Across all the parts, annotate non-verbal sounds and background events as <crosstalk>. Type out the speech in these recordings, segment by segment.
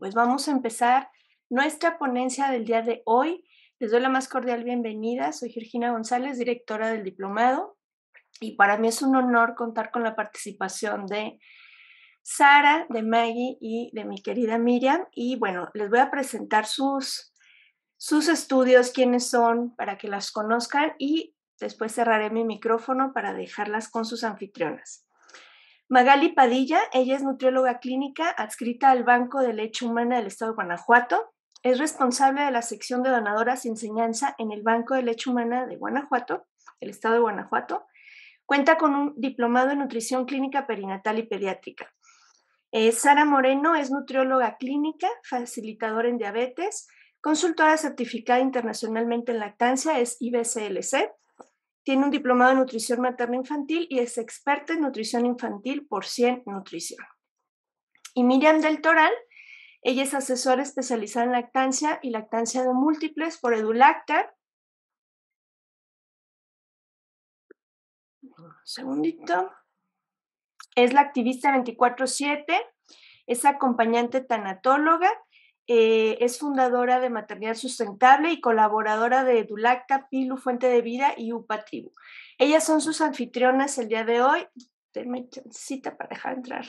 pues vamos a empezar nuestra ponencia del día de hoy. Les doy la más cordial bienvenida. Soy Georgina González, directora del diplomado, y para mí es un honor contar con la participación de Sara, de Maggie y de mi querida Miriam. Y bueno, les voy a presentar sus, sus estudios, quiénes son, para que las conozcan y después cerraré mi micrófono para dejarlas con sus anfitrionas. Magali Padilla, ella es nutrióloga clínica adscrita al Banco de Leche Humana del Estado de Guanajuato. Es responsable de la sección de donadoras y enseñanza en el Banco de Leche Humana de Guanajuato, el Estado de Guanajuato. Cuenta con un diplomado en nutrición clínica perinatal y pediátrica. Eh, Sara Moreno es nutrióloga clínica, facilitadora en diabetes, consultora certificada internacionalmente en lactancia, es IBCLC, tiene un diplomado en nutrición materna infantil y es experta en nutrición infantil por 100 Nutrición. Y Miriam del Toral, ella es asesora especializada en lactancia y lactancia de múltiples por Edulacta. Un segundito. Es la activista 24/7, es acompañante tanatóloga eh, es fundadora de Maternidad Sustentable y colaboradora de Dulacta, Pilu, Fuente de Vida y UPA Tribu. Ellas son sus anfitrionas el día de hoy. Denme cita para dejar entrar.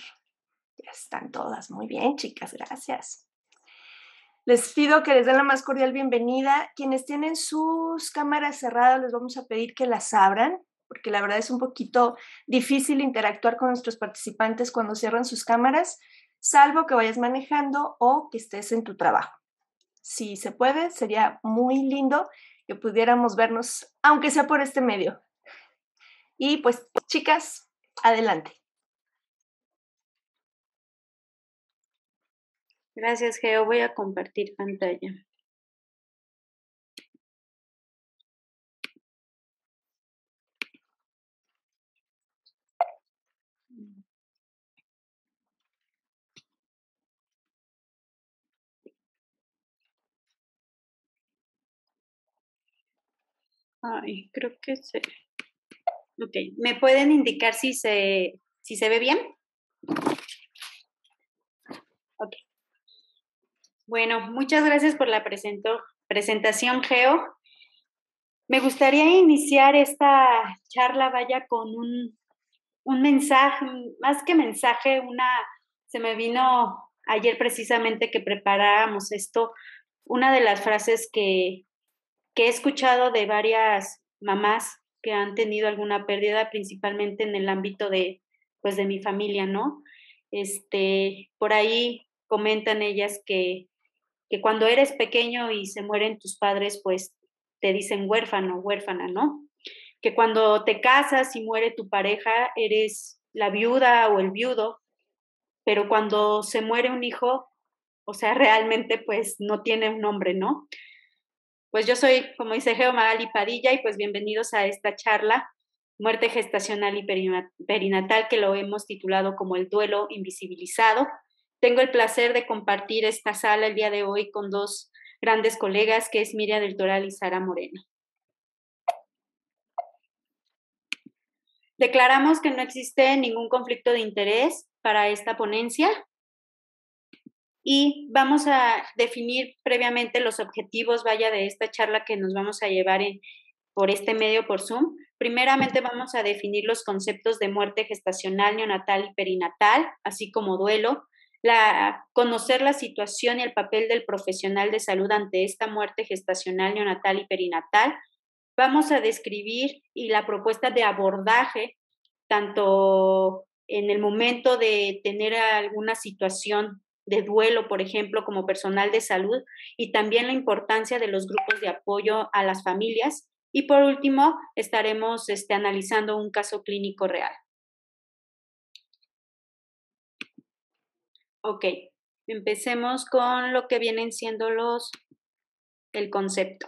Ya están todas. Muy bien, chicas, gracias. Les pido que les den la más cordial bienvenida. Quienes tienen sus cámaras cerradas, les vamos a pedir que las abran, porque la verdad es un poquito difícil interactuar con nuestros participantes cuando cierran sus cámaras salvo que vayas manejando o que estés en tu trabajo. Si se puede, sería muy lindo que pudiéramos vernos, aunque sea por este medio. Y pues, chicas, adelante. Gracias, Geo. Voy a compartir pantalla. Ay, creo que se... Ok, ¿me pueden indicar si se, si se ve bien? Ok. Bueno, muchas gracias por la presento, presentación, Geo. Me gustaría iniciar esta charla, vaya, con un, un mensaje, más que mensaje, una, se me vino ayer precisamente que preparábamos esto, una de las frases que, que he escuchado de varias mamás que han tenido alguna pérdida, principalmente en el ámbito de, pues, de mi familia, ¿no? Este, por ahí comentan ellas que, que cuando eres pequeño y se mueren tus padres, pues te dicen huérfano, huérfana, ¿no? Que cuando te casas y muere tu pareja, eres la viuda o el viudo, pero cuando se muere un hijo, o sea, <laughs> realmente pues no tiene un nombre, ¿no? Pues yo soy, como dice Geo Magali Padilla, y pues bienvenidos a esta charla, Muerte Gestacional y Perinatal, que lo hemos titulado como el duelo invisibilizado. Tengo el placer de compartir esta sala el día de hoy con dos grandes colegas, que es Miriam del Toral y Sara Moreno. Declaramos que no existe ningún conflicto de interés para esta ponencia y vamos a definir previamente los objetivos, vaya, de esta charla que nos vamos a llevar por este medio, por Zoom. Primeramente vamos a definir los conceptos de muerte gestacional, neonatal y perinatal, así como duelo, la, conocer la situación y el papel del profesional de salud ante esta muerte gestacional, neonatal y perinatal. Vamos a describir y la propuesta de abordaje, tanto en el momento de tener alguna situación de duelo, por ejemplo, como personal de salud, y también la importancia de los grupos de apoyo a las familias. Y por último, estaremos este, analizando un caso clínico real. Ok, empecemos con lo que vienen siendo los, el concepto.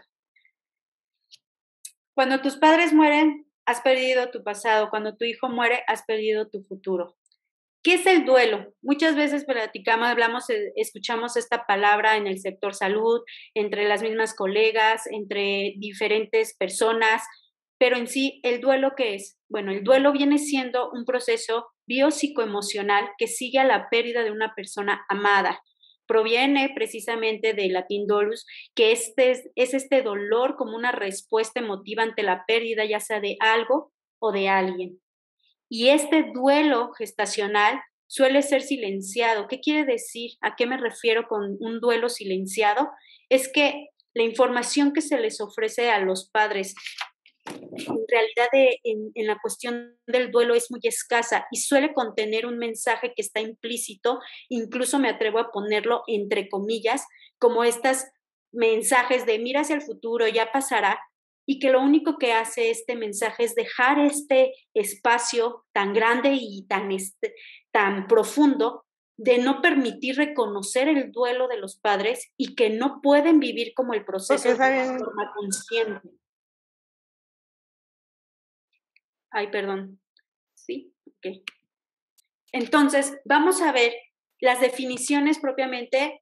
Cuando tus padres mueren, has perdido tu pasado. Cuando tu hijo muere, has perdido tu futuro. ¿Qué es el duelo? Muchas veces platicamos, hablamos, eh, escuchamos esta palabra en el sector salud, entre las mismas colegas, entre diferentes personas, pero en sí, ¿el duelo qué es? Bueno, el duelo viene siendo un proceso biopsicoemocional que sigue a la pérdida de una persona amada. proviene precisamente del latín dolus, que este es, es este dolor como una respuesta emotiva ante la pérdida, ya sea de algo o de alguien. Y este duelo gestacional suele ser silenciado. ¿Qué quiere decir? ¿A qué me refiero con un duelo silenciado? Es que la información que se les ofrece a los padres en realidad en, en, la cuestión del duelo es muy escasa y suele contener un mensaje que está implícito, incluso me atrevo a ponerlo entre comillas, como estos mensajes de mira hacia el futuro, ya pasará, y que lo único que hace este mensaje es dejar este espacio tan grande y tan, este, tan profundo de no permitir reconocer el duelo de los padres y que no pueden vivir como el proceso de forma consciente. Ay, perdón. Sí, ok. Entonces, vamos a ver las definiciones propiamente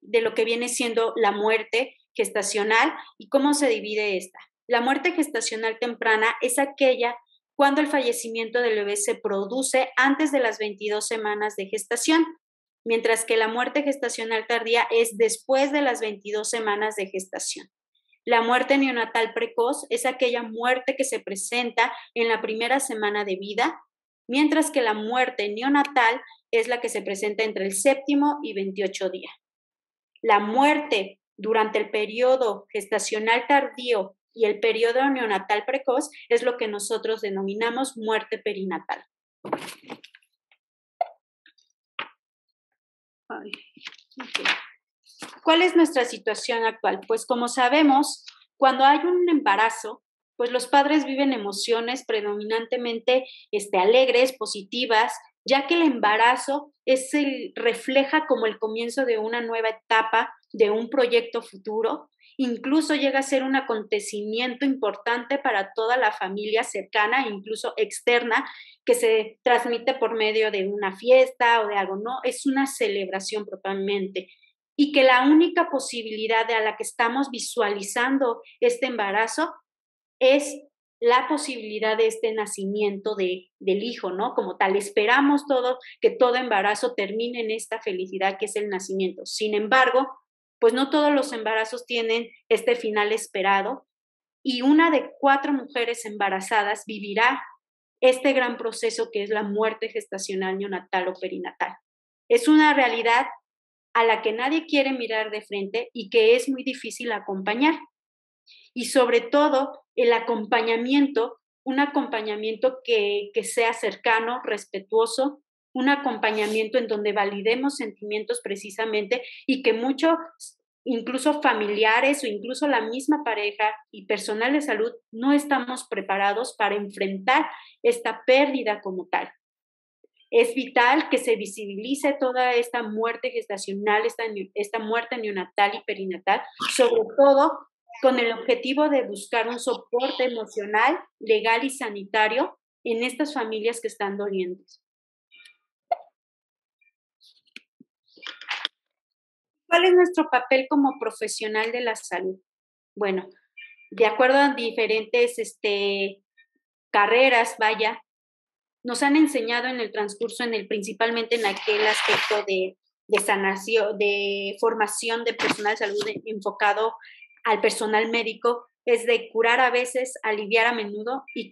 de lo que viene siendo la muerte gestacional y cómo se divide esta. La muerte gestacional temprana es aquella cuando el fallecimiento del bebé se produce antes de las 22 semanas de gestación, mientras que la muerte gestacional tardía es después de las 22 semanas de gestación. La muerte neonatal precoz es aquella muerte que se presenta en la primera semana de vida, mientras que la muerte neonatal es la que se presenta entre el séptimo y 28 días. La muerte durante el periodo gestacional tardío y el periodo neonatal precoz es lo que nosotros denominamos muerte perinatal. ¿Cuál es nuestra situación actual? Pues como sabemos, cuando hay un embarazo, pues los padres viven emociones predominantemente este, alegres, positivas, ya que el embarazo es el, refleja como el comienzo de una nueva etapa, de un proyecto futuro, incluso llega a ser un acontecimiento importante para toda la familia cercana, incluso externa, que se transmite por medio de una fiesta o de algo, no, es una celebración propiamente. Y que la única posibilidad a la que estamos visualizando este embarazo es la posibilidad de este nacimiento de, del hijo, ¿no? Como tal, esperamos todo, que todo embarazo termine en esta felicidad que es el nacimiento. Sin embargo, pues no todos los embarazos tienen este final esperado y una de cuatro mujeres embarazadas vivirá este gran proceso que es la muerte gestacional neonatal o perinatal. Es una realidad a la que nadie quiere mirar de frente y que es muy difícil acompañar y sobre todo el acompañamiento, un acompañamiento que, que sea cercano, respetuoso, un acompañamiento en donde validemos sentimientos precisamente y que muchos, incluso familiares o incluso la misma pareja y personal de salud, no estamos preparados para enfrentar esta pérdida como tal. Es vital que se visibilice toda esta muerte gestacional, esta, esta muerte neonatal y perinatal, sobre todo con el objetivo de buscar un soporte emocional, legal y sanitario en estas familias que están dolientes. ¿Cuál es nuestro papel como profesional de la salud? Bueno, de acuerdo a diferentes este, carreras, vaya, nos han enseñado en el transcurso, en el, principalmente en aquel aspecto de, de sanación, de formación de personal de salud enfocado al personal médico es de curar a veces, aliviar a menudo y,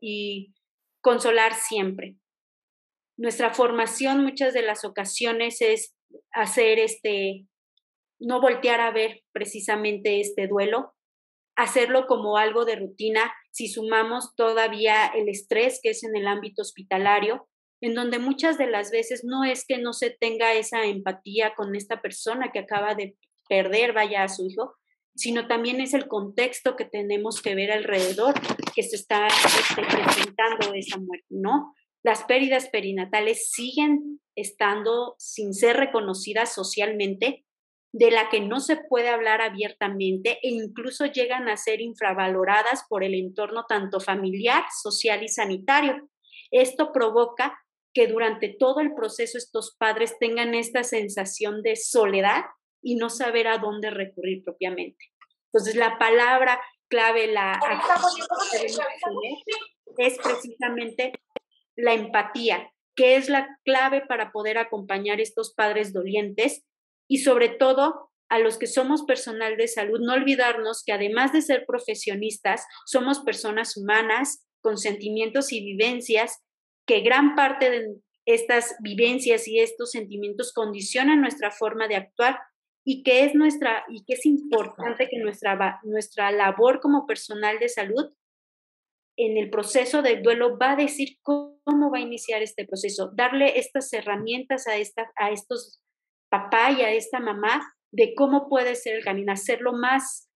y consolar siempre. Nuestra formación muchas de las ocasiones es hacer este, no voltear a ver precisamente este duelo, hacerlo como algo de rutina, si sumamos todavía el estrés que es en el ámbito hospitalario, en donde muchas de las veces no es que no se tenga esa empatía con esta persona que acaba de perder, vaya a su hijo, sino también es el contexto que tenemos que ver alrededor que se está este, presentando esa muerte, ¿no? Las pérdidas perinatales siguen estando sin ser reconocidas socialmente, de la que no se puede hablar abiertamente e incluso llegan a ser infravaloradas por el entorno tanto familiar, social y sanitario. Esto provoca que durante todo el proceso estos padres tengan esta sensación de soledad y no saber a dónde recurrir propiamente. Entonces, la palabra clave, la es precisamente la empatía, que es la clave para poder acompañar a estos padres dolientes y sobre todo a los que somos personal de salud, no olvidarnos que además de ser profesionistas, somos personas humanas con sentimientos y vivencias, que gran parte de estas vivencias y estos sentimientos condicionan nuestra forma de actuar y que es nuestra y que es importante que nuestra nuestra labor como personal de salud en el proceso del duelo va a decir cómo va a iniciar este proceso, darle estas herramientas a esta a estos papá y a esta mamá de cómo puede ser el camino, hacerlo más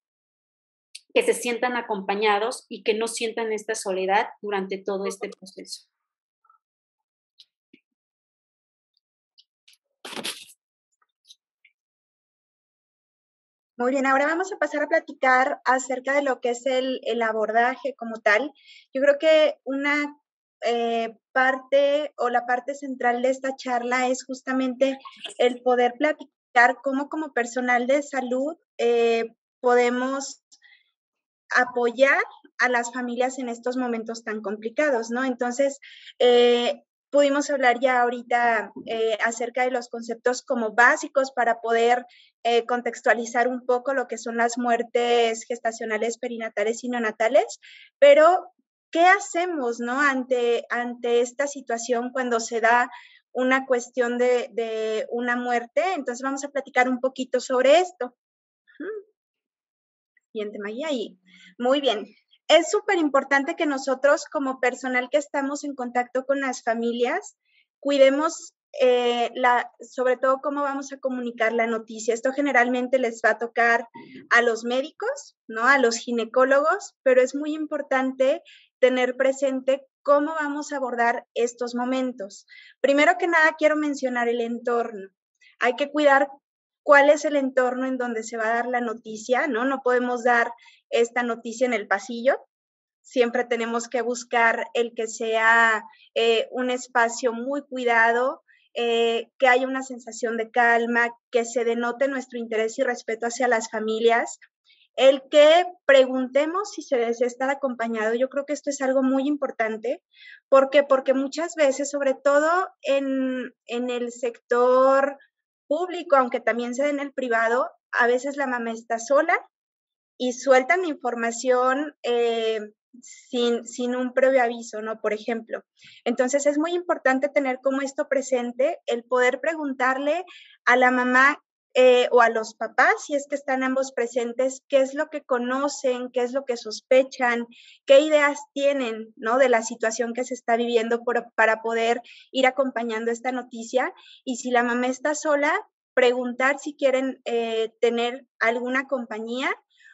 que se sientan acompañados y que no sientan esta soledad durante todo este proceso. Muy bien, ahora vamos a pasar a platicar acerca de lo que es el, abordaje como tal. Yo creo que una eh, parte o la parte central de esta charla es justamente el poder platicar cómo como personal de salud eh, podemos apoyar a las familias en estos momentos tan complicados, ¿no? Entonces, eh, pudimos hablar ya ahorita acerca de los conceptos como básicos para poder contextualizar un poco lo que son las muertes gestacionales, perinatales y neonatales, pero ¿qué hacemos no? ante, ante esta situación cuando se da una cuestión de, de una muerte? Entonces vamos a platicar un poquito sobre esto. Siguiente, María. Y muy bien es súper importante que nosotros como personal que estamos en contacto con las familias, cuidemos eh, la, sobre todo cómo vamos a comunicar la noticia. Esto generalmente les va a tocar a los médicos, ¿no? A los ginecólogos, pero es muy importante tener presente cómo vamos a abordar estos momentos. Primero que nada, quiero mencionar el entorno. Hay que cuidar cuál es el entorno en donde se va a dar la noticia, ¿no? No podemos dar esta noticia en el pasillo. Siempre tenemos que buscar el que sea eh, un espacio muy cuidado, eh, que haya una sensación de calma, que se denote nuestro interés y respeto hacia las familias. El que preguntemos si se desea estar acompañado, yo creo que esto es algo muy importante. ¿Por qué? Porque muchas veces, sobre todo en, en el sector público, aunque también se en el privado, a veces la mamá está sola y sueltan información eh, sin, sin un previo aviso, ¿no? Por ejemplo. Entonces es muy importante tener como esto presente, el poder preguntarle a la mamá eh, o a los papás, si es que están ambos presentes, qué es lo que conocen, qué es lo que sospechan, qué ideas tienen, ¿no? De la situación que se está viviendo para poder ir acompañando esta noticia. Y si la mamá está sola, preguntar si quieren eh, tener alguna compañía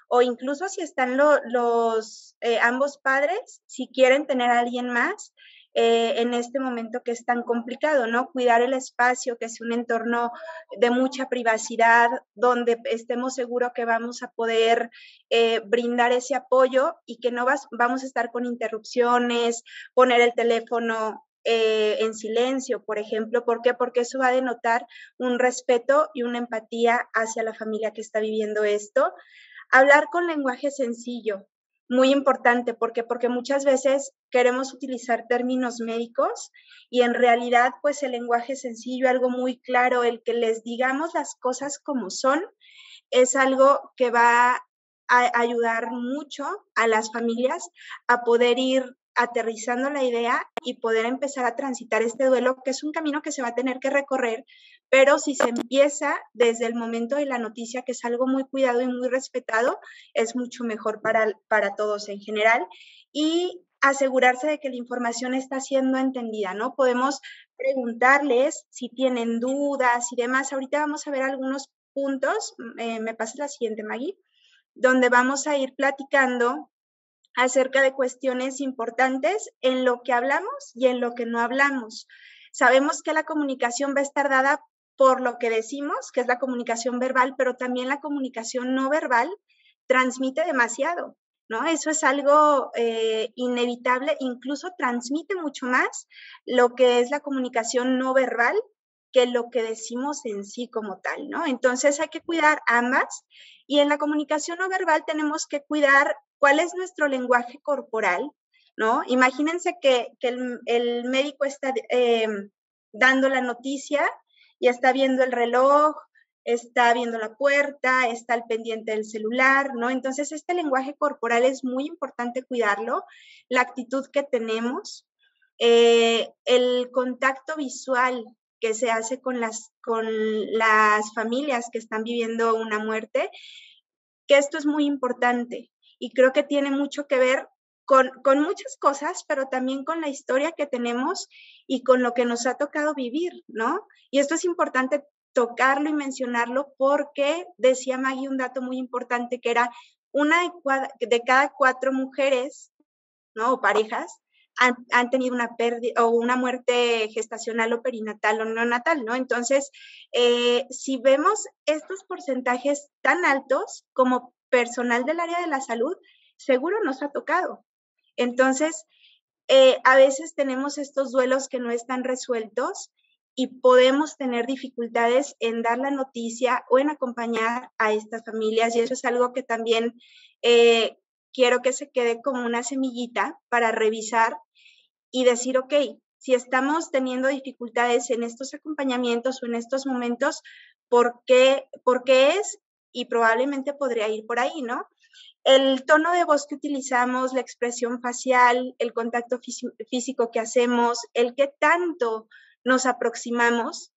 o incluso si están los eh, ambos padres, si quieren tener a alguien más, eh, en este momento que es tan complicado, ¿no? Cuidar el espacio, que es un entorno de mucha privacidad, donde estemos seguros que vamos a poder eh, brindar ese apoyo y que no vamos a estar con interrupciones, poner el teléfono eh, en silencio, por ejemplo. ¿Por qué? Porque eso va a denotar un respeto y una empatía hacia la familia que está viviendo esto. Hablar con lenguaje sencillo, muy importante, porque porque muchas veces queremos utilizar términos médicos y en realidad pues el lenguaje sencillo, algo muy claro, el que les digamos las cosas como son, es algo que va a ayudar mucho a las familias a poder ir aterrizando la idea y poder empezar a transitar este duelo, que es un camino que se va a tener que recorrer, pero si se empieza desde el momento de la noticia, que es algo muy cuidado y muy respetado, es mucho mejor para, para todos en general. Y asegurarse de que la información está siendo entendida, ¿no? Podemos preguntarles si tienen dudas y demás. Ahorita vamos a ver algunos puntos, eh, me pasa la siguiente, Maggie, donde vamos a ir platicando acerca de cuestiones importantes en lo que hablamos y en lo que no hablamos. Sabemos que la comunicación va a estar dada por lo que decimos, que es la comunicación verbal, pero también la comunicación no verbal transmite demasiado, ¿no? Eso es algo eh, inevitable, incluso transmite mucho más lo que es la comunicación no verbal que lo que decimos en sí como tal, ¿no? Entonces hay que cuidar ambas y en la comunicación no verbal tenemos que cuidar cuál es nuestro lenguaje corporal, ¿no? Imagínense que, el, médico está eh, dando la noticia y está viendo el reloj, está viendo la puerta, está al pendiente del celular, ¿no? Entonces, este lenguaje corporal es muy importante cuidarlo, la actitud que tenemos, eh, el contacto visual que se hace con las, con las familias que están viviendo una muerte, que esto es muy importante y creo que tiene mucho que ver con, con, muchas cosas, pero también con la historia que tenemos y con lo que nos ha tocado vivir, ¿no? Y esto es importante tocarlo y mencionarlo porque decía Maggie un dato muy importante que era una de cada cuatro mujeres, ¿no? O parejas han, tenido una pérdida o una muerte gestacional o perinatal o neonatal, ¿no? Entonces, eh, si vemos estos porcentajes tan altos como personal del área de la salud, seguro nos ha tocado. Entonces, eh, a veces tenemos estos duelos que no están resueltos y podemos tener dificultades en dar la noticia o en acompañar a estas familias. Y eso es algo que también eh, quiero que se quede como una semillita para revisar y decir, ok, si estamos teniendo dificultades en estos acompañamientos o en estos momentos, ¿por qué, ¿por qué es? Y probablemente podría ir por ahí, ¿no? El tono de voz que utilizamos, la expresión facial, el contacto físico que hacemos, el que tanto nos aproximamos.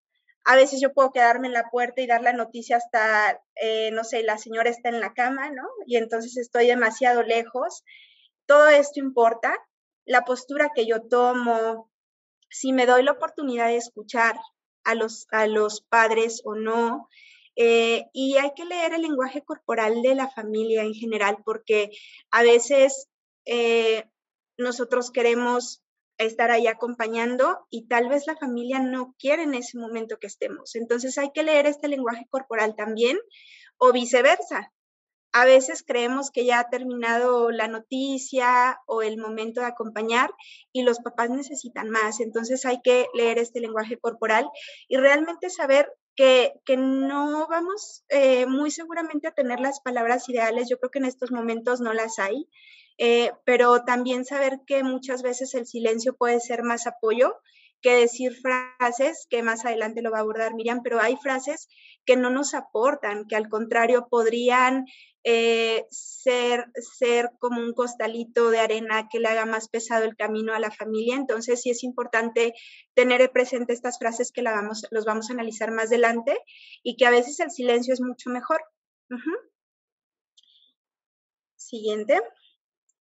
A veces yo puedo quedarme en la puerta y dar la noticia hasta, eh, no sé, la señora está en la cama, ¿no? Y entonces estoy demasiado lejos. Todo esto importa la postura que yo tomo, si me doy la oportunidad de escuchar a los, a los padres o no. Eh, y hay que leer el lenguaje corporal de la familia en general, porque a veces eh, nosotros queremos estar ahí acompañando y tal vez la familia no quiere en ese momento que estemos. Entonces hay que leer este lenguaje corporal también o viceversa a veces creemos que ya ha terminado la noticia o el momento de acompañar y los papás necesitan más. Entonces hay que leer este lenguaje corporal y realmente saber que, no vamos eh, muy seguramente a tener las palabras ideales. Yo creo que en estos momentos no las hay. Eh, pero también saber que muchas veces el silencio puede ser más apoyo que decir frases, que más adelante lo va a abordar Miriam, pero hay frases que no nos aportan, que al contrario podrían eh, ser, ser como un costalito de arena que le haga más pesado el camino a la familia. Entonces sí es importante tener presente estas frases que la vamos, los vamos a analizar más adelante y que a veces el silencio es mucho mejor. Siguiente.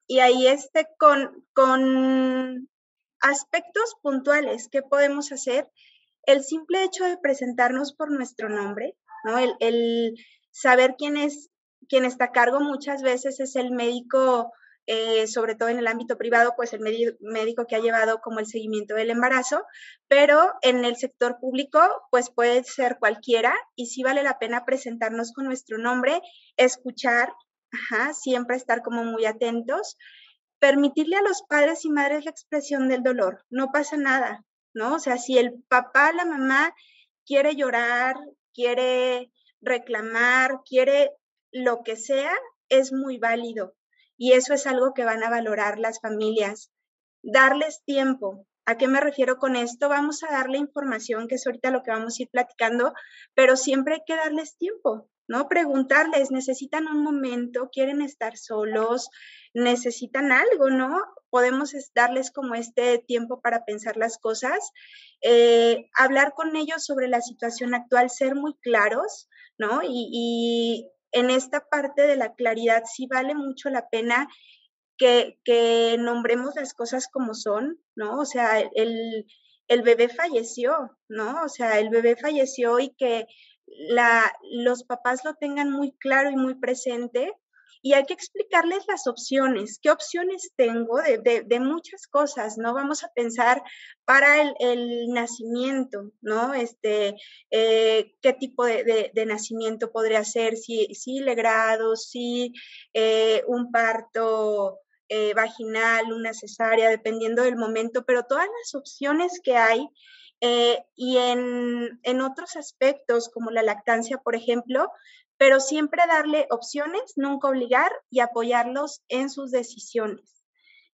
Y ahí este con, con aspectos puntuales que podemos hacer. El simple hecho de presentarnos por nuestro nombre, ¿no? El, el saber quién es quien está a cargo muchas veces es el médico, eh, sobre todo en el ámbito privado, pues el médico que ha llevado como el seguimiento del embarazo, pero en el sector público, pues puede ser cualquiera y sí vale la pena presentarnos con nuestro nombre, escuchar, siempre estar como muy atentos, permitirle a los padres y madres la expresión del dolor, no pasa nada, ¿no? O sea, si el papá, la mamá quiere llorar, quiere reclamar, quiere lo que sea es muy válido y eso es algo que van a valorar las familias. Darles tiempo. ¿A qué me refiero con esto? Vamos a darle información, que es ahorita lo que vamos a ir platicando, pero siempre hay que darles tiempo, ¿no? Preguntarles, ¿necesitan un momento? ¿Quieren estar solos? ¿Necesitan algo, no? Podemos darles como este tiempo para pensar las cosas, eh, hablar con ellos sobre la situación actual, ser muy claros, ¿no? y en esta parte de la claridad sí vale mucho la pena que, nombremos las cosas como son, ¿no? O sea, el, el, bebé falleció, ¿no? O sea, el bebé falleció y que los papás lo tengan muy claro y muy presente y hay que explicarles las opciones, qué opciones tengo de, muchas cosas, ¿no? Vamos a pensar para el, nacimiento, ¿no? Este, eh, qué tipo de, nacimiento podría ser, si, si legrado, si eh, un parto eh, vaginal, una cesárea, dependiendo del momento, pero todas las opciones que hay y en, en, otros aspectos, como la lactancia, por ejemplo, pero siempre darle opciones, nunca obligar y apoyarlos en sus decisiones.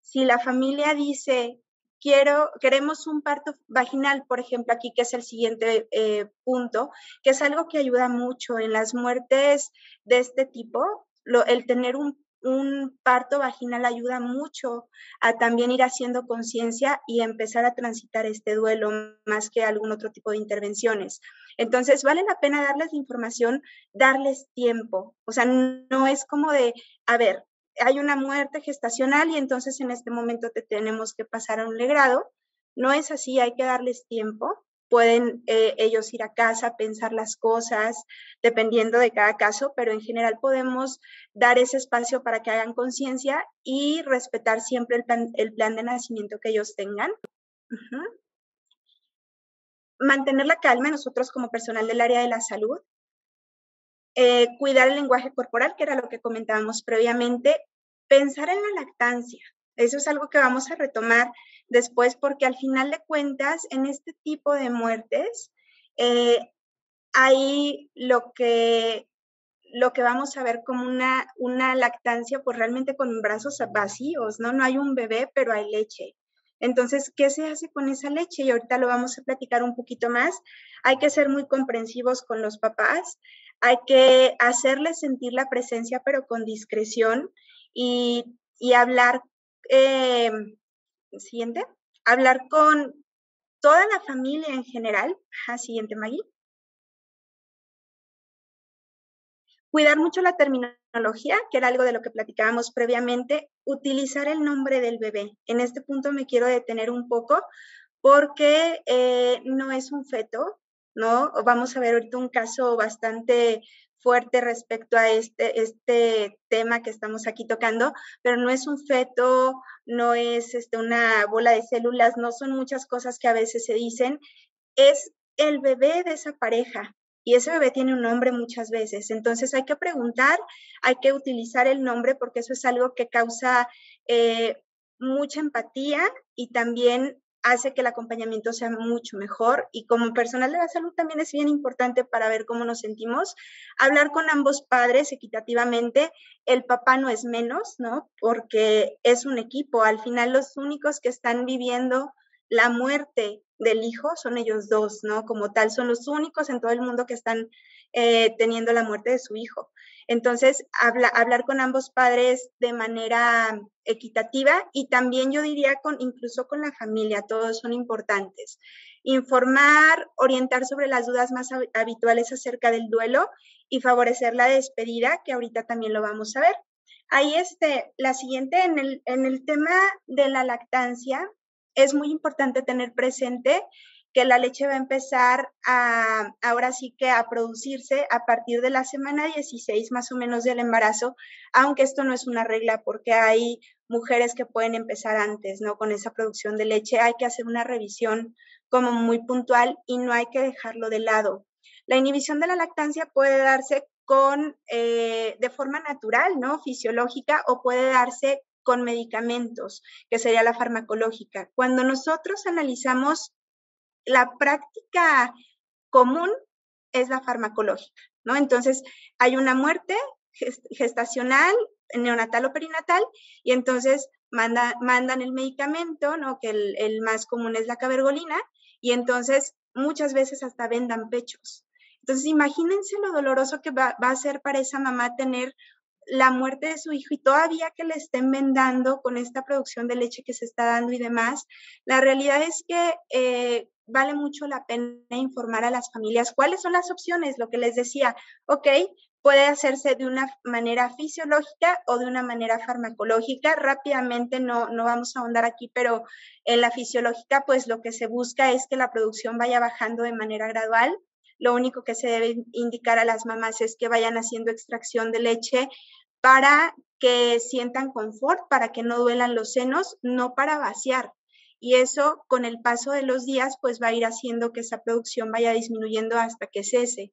Si la familia dice quiero, queremos un parto vaginal, por ejemplo, aquí que es el siguiente eh, punto, que es algo que ayuda mucho en las muertes de este tipo, el tener un, un parto vaginal ayuda mucho a también ir haciendo conciencia y empezar a transitar este duelo más que algún otro tipo de intervenciones. Entonces, vale la pena darles la información, darles tiempo. O sea, no es como de, a ver, hay una muerte gestacional y entonces en este momento te tenemos que pasar a un legrado. No es así, hay que darles tiempo. Pueden eh, ellos ir a casa, pensar las cosas, dependiendo de cada caso, pero en general podemos dar ese espacio para que hagan conciencia y respetar siempre el plan, el plan, de nacimiento que ellos tengan. Mantener la calma nosotros como personal del área de la salud, eh, cuidar el lenguaje corporal, que era lo que comentábamos previamente, pensar en la lactancia. Eso es algo que vamos a retomar después porque al final de cuentas, en este tipo de muertes, eh, hay lo que, lo que vamos a ver como una, una lactancia, pues realmente con brazos vacíos, ¿no? No hay un bebé, pero hay leche. Entonces, ¿qué se hace con esa leche? Y ahorita lo vamos a platicar un poquito más. Hay que ser muy comprensivos con los papás, hay que hacerles sentir la presencia, pero con discreción y, hablar, eh, siguiente, hablar con toda la familia en general. siguiente, Maggie. Cuidar mucho la terminología, que era algo de lo que platicábamos previamente. Utilizar el nombre del bebé. En este punto me quiero detener un poco porque eh, no es un feto, ¿no? Vamos a ver ahorita un caso bastante fuerte respecto a este, este tema que estamos aquí tocando, pero no es un feto, no es este, una bola de células, no son muchas cosas que a veces se dicen, es el bebé de esa pareja. Y ese bebé tiene un nombre muchas veces. Entonces hay que preguntar, hay que utilizar el nombre porque eso es algo que causa eh, mucha empatía y también hace que el acompañamiento sea mucho mejor y como personal de la salud también es bien importante para ver cómo nos sentimos, hablar con ambos padres equitativamente, el papá no es menos, ¿no? Porque es un equipo, al final los únicos que están viviendo la muerte del hijo son ellos dos, ¿no? Como tal, son los únicos en todo el mundo que están eh, teniendo la muerte de su hijo. Entonces, hablar con ambos padres de manera equitativa y también yo diría con incluso con la familia, todos son importantes. Informar, orientar sobre las dudas más habituales acerca del duelo y favorecer la despedida, que ahorita también lo vamos a ver. Ahí este, la siguiente, en el, en el tema de la lactancia, es muy importante tener presente que la leche va a empezar a, ahora sí que a producirse a partir de la semana 16 más o menos del embarazo, aunque esto no es una regla porque hay mujeres que pueden empezar antes, ¿no? Con esa producción de leche hay que hacer una revisión como muy puntual y no hay que dejarlo de lado. La inhibición de la lactancia puede darse con, eh, de forma natural, ¿no? Fisiológica o puede darse con medicamentos, que sería la farmacológica. Cuando nosotros analizamos la práctica común es la farmacológica, ¿no? Entonces, hay una muerte gestacional, neonatal o perinatal, y entonces mandan el medicamento, ¿no? Que el, más común es la cabergolina, y entonces muchas veces hasta vendan pechos. Entonces, imagínense lo doloroso que va, a ser para esa mamá tener la muerte de su hijo y todavía que le estén vendando con esta producción de leche que se está dando y demás. La realidad es que eh, vale mucho la pena informar a las familias cuáles son las opciones, lo que les decía, ok, puede hacerse de una manera fisiológica o de una manera farmacológica. Rápidamente no, no vamos a ahondar aquí, pero en la fisiológica, pues lo que se busca es que la producción vaya bajando de manera gradual. Lo único que se debe indicar a las mamás es que vayan haciendo extracción de leche para que sientan confort, para que no duelan los senos, no para vaciar y eso con el paso de los días pues va a ir haciendo que esa producción vaya disminuyendo hasta que cese.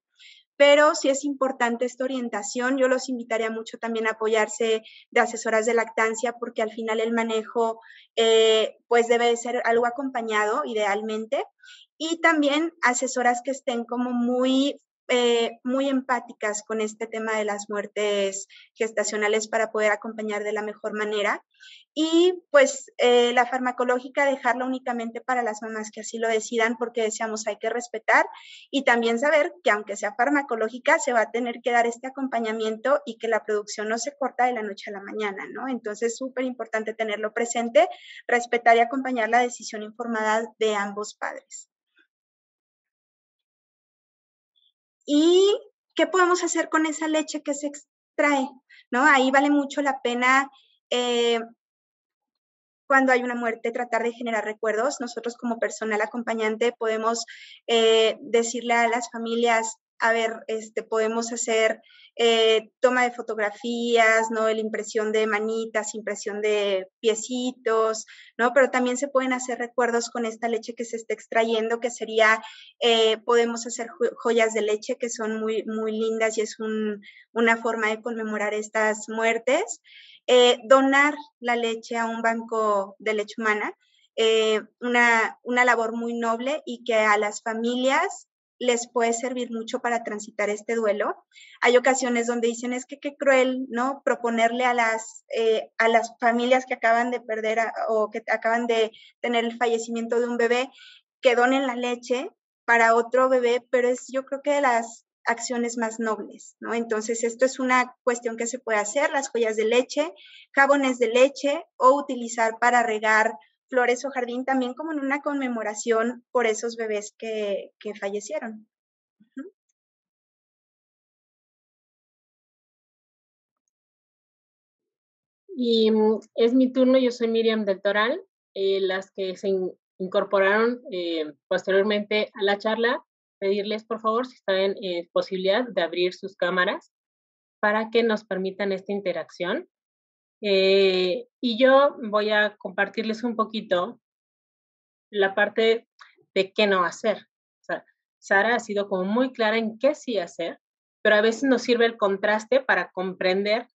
Pero si es importante esta orientación, yo los invitaría mucho también a apoyarse de asesoras de lactancia porque al final el manejo eh, pues debe ser algo acompañado idealmente y también asesoras que estén como muy eh, muy empáticas con este tema de las muertes gestacionales para poder acompañar de la mejor manera. Y pues eh, la farmacológica dejarla únicamente para las mamás que así lo decidan porque decíamos hay que respetar y también saber que aunque sea farmacológica se va a tener que dar este acompañamiento y que la producción no se corta de la noche a la mañana, ¿no? Entonces es súper importante tenerlo presente, respetar y acompañar la decisión informada de ambos padres. ¿Y qué podemos hacer con esa leche que se extrae? ¿No? Ahí vale mucho la pena eh, cuando hay una muerte, tratar de generar recuerdos. Nosotros como personal acompañante podemos eh, decirle a las familias, a ver, este, podemos hacer eh, toma de fotografías, ¿no? La impresión de manitas, impresión de piecitos, ¿no? Pero también se pueden hacer recuerdos con esta leche que se está extrayendo, que sería, eh, podemos hacer joyas de leche que son muy, muy lindas y es una forma de conmemorar estas muertes. Eh, donar la leche a un banco de leche humana, una, una labor muy noble y que a las familias les puede servir mucho para transitar este duelo. Hay ocasiones donde dicen, es que qué cruel, ¿no? Proponerle a las, eh, a las familias que acaban de perder o que acaban de tener el fallecimiento de un bebé que donen la leche para otro bebé, pero es yo creo que de las acciones más nobles, ¿no? Entonces, esto es una cuestión que se puede hacer, las joyas de leche, jabones de leche o utilizar para regar Flores o Jardín también como en una conmemoración por esos bebés que, fallecieron. Y mm, es mi turno, yo soy Miriam del Toral, eh, las que se incorporaron eh, posteriormente a la charla, pedirles por favor si están en eh, posibilidad de abrir sus cámaras para que nos permitan esta interacción. Eh, y yo voy a compartirles un poquito la parte de qué no hacer. Sara ha sido como muy clara en qué sí hacer, pero a veces nos sirve el contraste para comprender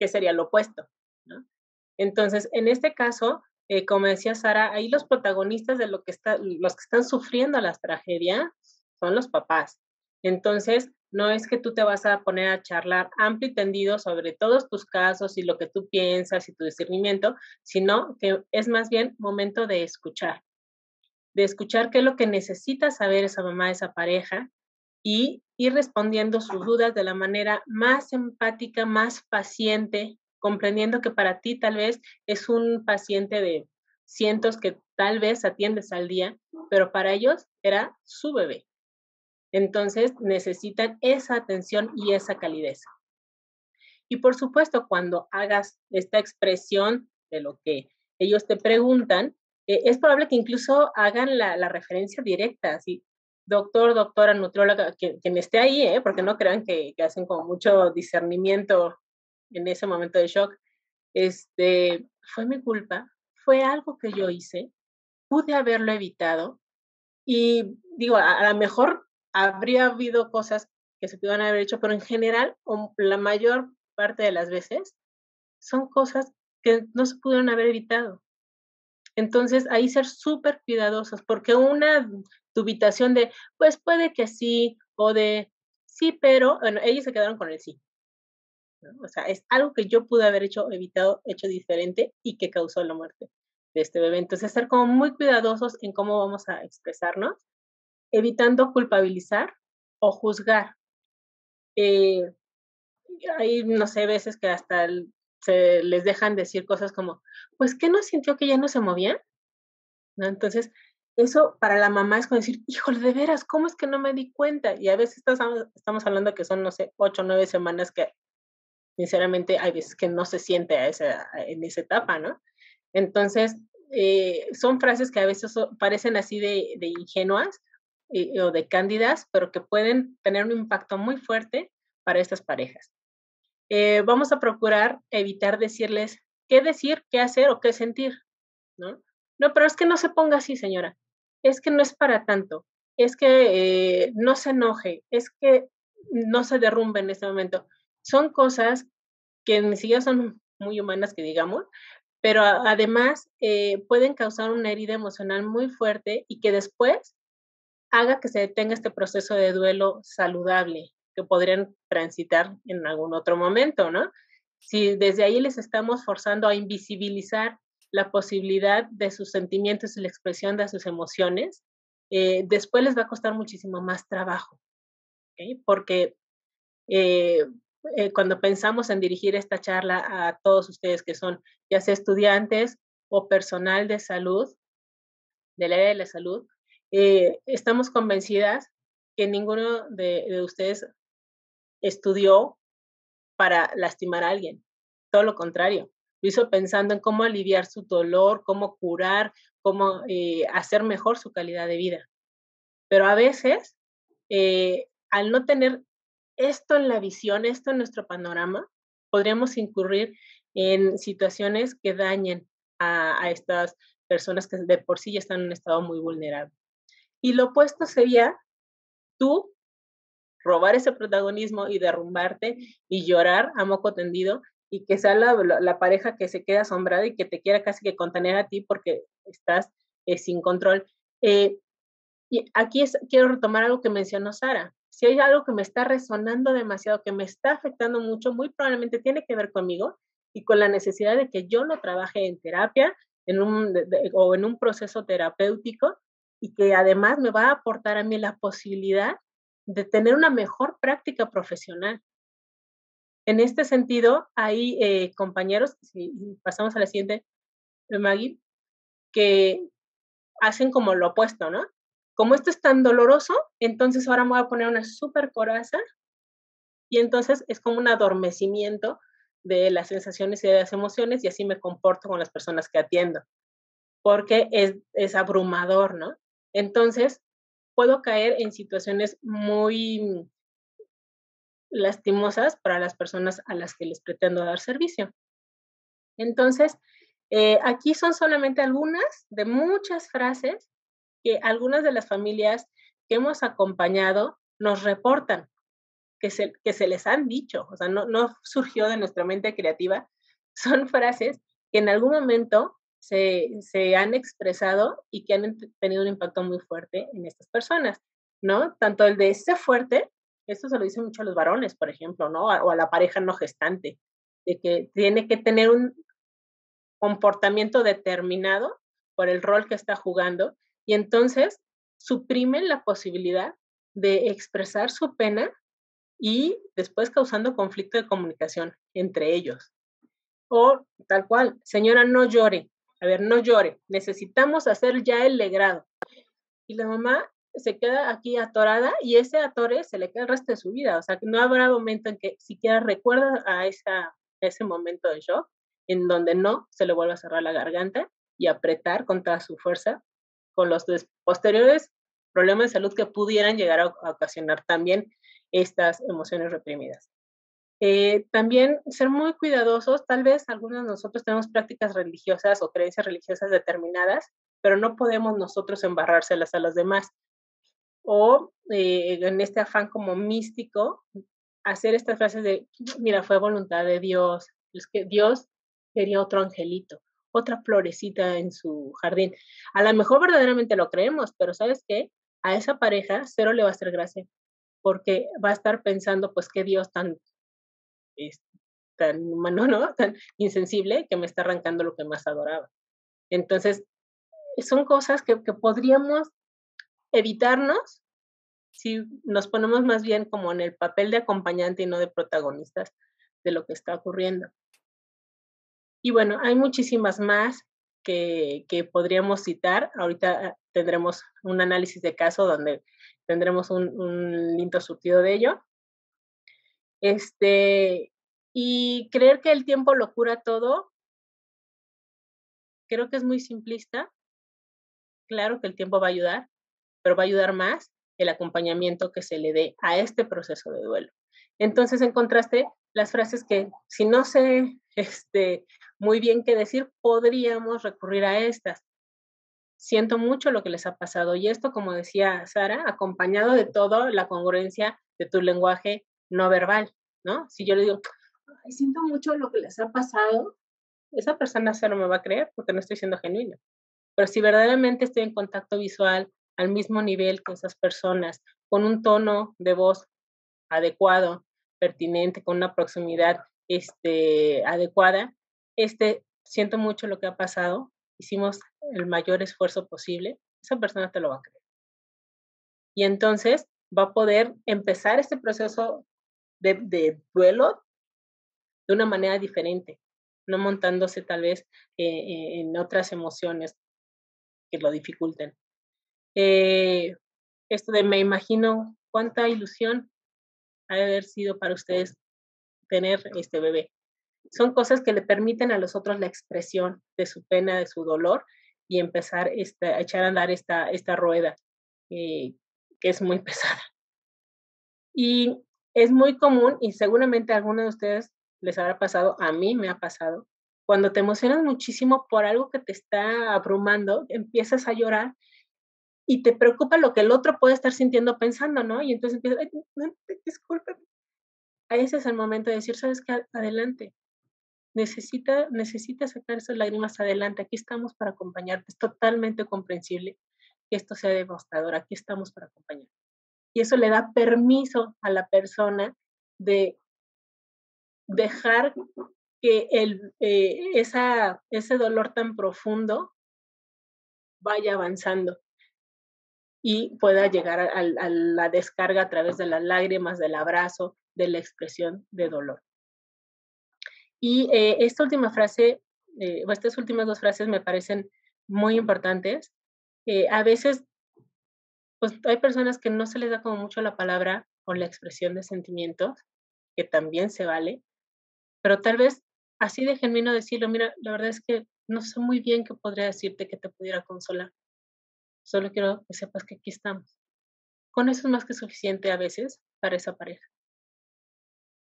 qué sería lo opuesto. Entonces, en este caso, eh, como decía Sara, ahí los protagonistas de lo que está, los que están sufriendo la tragedia son los papás. Entonces, no es que tú te vas a poner a charlar amplio y tendido sobre todos tus casos y lo que tú piensas y tu discernimiento, sino que es más bien momento de escuchar, de escuchar qué es lo que necesita saber esa mamá, esa pareja, y ir respondiendo sus dudas de la manera más empática, más paciente, comprendiendo que para ti tal vez es un paciente de cientos que tal vez atiendes al día, pero para ellos era su bebé entonces necesitan esa atención y esa calidez. Y por supuesto, cuando hagas esta expresión de lo que ellos te preguntan, eh, es probable que incluso hagan la, referencia directa, así, doctor, doctora, nutrióloga, quien, esté ahí, ¿eh? porque no crean que, que, hacen como mucho discernimiento en ese momento de shock. Este, fue mi culpa, fue algo que yo hice, pude haberlo evitado y digo, a lo mejor habría habido cosas que se pudieran haber hecho, pero en general, la mayor parte de las veces, son cosas que no se pudieron haber evitado. Entonces, ahí ser súper cuidadosos, porque una dubitación de, pues puede que sí, o de, sí, pero, bueno, ellos se quedaron con el sí. O sea, es algo que yo pude haber hecho, evitado, hecho diferente y que causó la muerte de este bebé. Entonces, ser como muy cuidadosos en cómo vamos a expresarnos evitando culpabilizar o juzgar. Eh, hay, no sé, veces que hasta se les dejan decir cosas como, pues, ¿qué no sintió que ya no se movía? ¿No? Entonces, eso para la mamá es como decir, híjole, de veras, ¿cómo es que no me di cuenta? Y a veces estamos, estamos hablando que son, no sé, ocho o nueve semanas que, sinceramente, hay veces que no se siente a esa, en esa etapa, ¿no? Entonces, eh, son frases que a veces parecen así de, de ingenuas, o de cándidas, pero que pueden tener un impacto muy fuerte para estas parejas. Eh, vamos a procurar evitar decirles qué decir, qué hacer o qué sentir, ¿no? No, pero es que no se ponga así, señora. Es que no es para tanto. Es que eh, no se enoje. Es que no se derrumbe en este momento. Son cosas que ni siquiera son muy humanas, que digamos, pero además eh, pueden causar una herida emocional muy fuerte y que después haga que se detenga este proceso de duelo saludable que podrían transitar en algún otro momento, ¿no? Si desde ahí les estamos forzando a invisibilizar la posibilidad de sus sentimientos y la expresión de sus emociones, eh, después les va a costar muchísimo más trabajo, porque eh, eh, cuando pensamos en dirigir esta charla a todos ustedes que son ya sea estudiantes o personal de salud, del área de la salud, estamos convencidas que ninguno de, ustedes estudió para lastimar a alguien, todo lo contrario, lo hizo pensando en cómo aliviar su dolor, cómo curar, cómo eh, hacer mejor su calidad de vida. Pero a veces, eh, al no tener esto en la visión, esto en nuestro panorama, podríamos incurrir en situaciones que dañen a, estas personas que de por sí ya están en un estado muy vulnerable. Y lo opuesto sería tú robar ese protagonismo y derrumbarte y llorar a moco tendido y que sea la, pareja que se quede asombrada y que te quiera casi que contener a ti porque estás eh, sin control. Eh, y aquí es, quiero retomar algo que mencionó Sara. Si hay algo que me está resonando demasiado, que me está afectando mucho, muy probablemente tiene que ver conmigo y con la necesidad de que yo lo trabaje en terapia en un, o en un proceso terapéutico y que además me va a aportar a mí la posibilidad de tener una mejor práctica profesional. En este sentido, hay eh, compañeros, si pasamos a la siguiente, Maggie, que hacen como lo opuesto, ¿no? Como esto es tan doloroso, entonces ahora me voy a poner una súper coraza y entonces es como un adormecimiento de las sensaciones y de las emociones y así me comporto con las personas que atiendo, porque es, es abrumador, ¿no? Entonces, puedo caer en situaciones muy lastimosas para las personas a las que les pretendo dar servicio. Entonces, eh, aquí son solamente algunas de muchas frases que algunas de las familias que hemos acompañado nos reportan, que se, que se les han dicho, o sea, no, no surgió de nuestra mente creativa, son frases que en algún momento se, se, han expresado y que han tenido un impacto muy fuerte en estas personas, ¿no? Tanto el de ese fuerte esto se lo dice mucho a los varones, por ejemplo, ¿no? O a la pareja no gestante, de que tiene que tener un comportamiento determinado por el rol que está jugando y entonces suprimen la posibilidad de expresar su pena y después causando conflicto de comunicación entre ellos. O tal cual, señora, no llore. A ver, no llore. Necesitamos hacer ya el legrado. Y la mamá se queda aquí atorada y ese atore se le queda el resto de su vida. O sea, que no habrá momento en que siquiera recuerda a ese momento de shock en donde no se le vuelva a cerrar la garganta y apretar con toda su fuerza con los posteriores problemas de salud que pudieran llegar a, ocasionar también estas emociones reprimidas. Eh, también ser muy cuidadosos, tal vez algunos de nosotros tenemos prácticas religiosas o creencias religiosas determinadas, pero no podemos nosotros embarrárselas a los demás o eh, en este afán como místico, hacer estas frases de, mira, fue voluntad de Dios, es que Dios quería otro angelito, otra florecita en su jardín. A lo mejor verdaderamente lo creemos, pero ¿sabes qué? A esa pareja cero le va a hacer gracia, porque va a estar pensando, pues, qué Dios tan, tan humano, ¿no? Tan insensible que me está arrancando lo que más adoraba. Entonces, son cosas que, que podríamos evitarnos si nos ponemos más bien como en el papel de acompañante y no de protagonistas de lo que está ocurriendo. Y bueno, hay muchísimas más que, que podríamos citar. Ahorita tendremos un análisis de caso donde tendremos un, un lindo surtido de ello. Este, y creer que el tiempo lo cura todo, creo que es muy simplista. Claro que el tiempo va a ayudar, pero va a ayudar más el acompañamiento que se le dé a este proceso de duelo. Entonces, en contraste, las frases que si no sé <laughs> este, muy bien qué decir, podríamos recurrir a estas. Siento mucho lo que les ha pasado y esto, como decía Sara, acompañado de todo la congruencia de tu lenguaje no verbal, ¿no? Si yo le digo, siento mucho lo que les ha pasado, esa persona no me va a creer porque no estoy siendo genuino. Pero si verdaderamente estoy en contacto visual, al mismo nivel que esas personas, con un tono de voz adecuado, pertinente, con una proximidad este, adecuada, este, siento mucho lo que ha pasado, hicimos el mayor esfuerzo posible, esa persona te lo va a creer. Y entonces va a poder empezar este proceso de, duelo de una manera diferente, no montándose tal vez eh, eh, en otras emociones que lo dificulten. Eh, esto de me imagino cuánta ilusión ha de haber sido para ustedes tener este bebé. Son cosas que le permiten a los otros la expresión de su pena, de su dolor y empezar esta, a echar a andar esta, esta rueda que es muy <laughs> pesada. Y es muy común y seguramente a alguno de ustedes les habrá pasado, a mí me ha pasado, cuando te emocionas muchísimo por algo que te está abrumando, empiezas a llorar y te preocupa lo que el otro puede estar sintiendo pensando, ¿no? Y entonces empiezas, Ay, no, discúlpame. Ese es el momento de decir, sabes qué, adelante. Necesita, necesita sacar esas lágrimas adelante. Aquí estamos para acompañarte. Es totalmente comprensible que esto sea devastador. Aquí estamos para acompañarte y eso le da permiso a la persona de dejar que el, eh, ese dolor tan profundo vaya avanzando y pueda llegar a, la descarga a través de las lágrimas, del abrazo, de la expresión de dolor. Y eh, esta última frase, eh, o estas últimas dos frases me parecen muy importantes. a veces pues hay personas que no se les da como mucho la palabra o la expresión de sentimientos, que también se vale, pero tal vez así de genuino decirlo, mira, la verdad es que no sé muy bien qué podría decirte que te pudiera consolar. Solo quiero que sepas que aquí estamos. Con eso es más que suficiente a veces para esa pareja.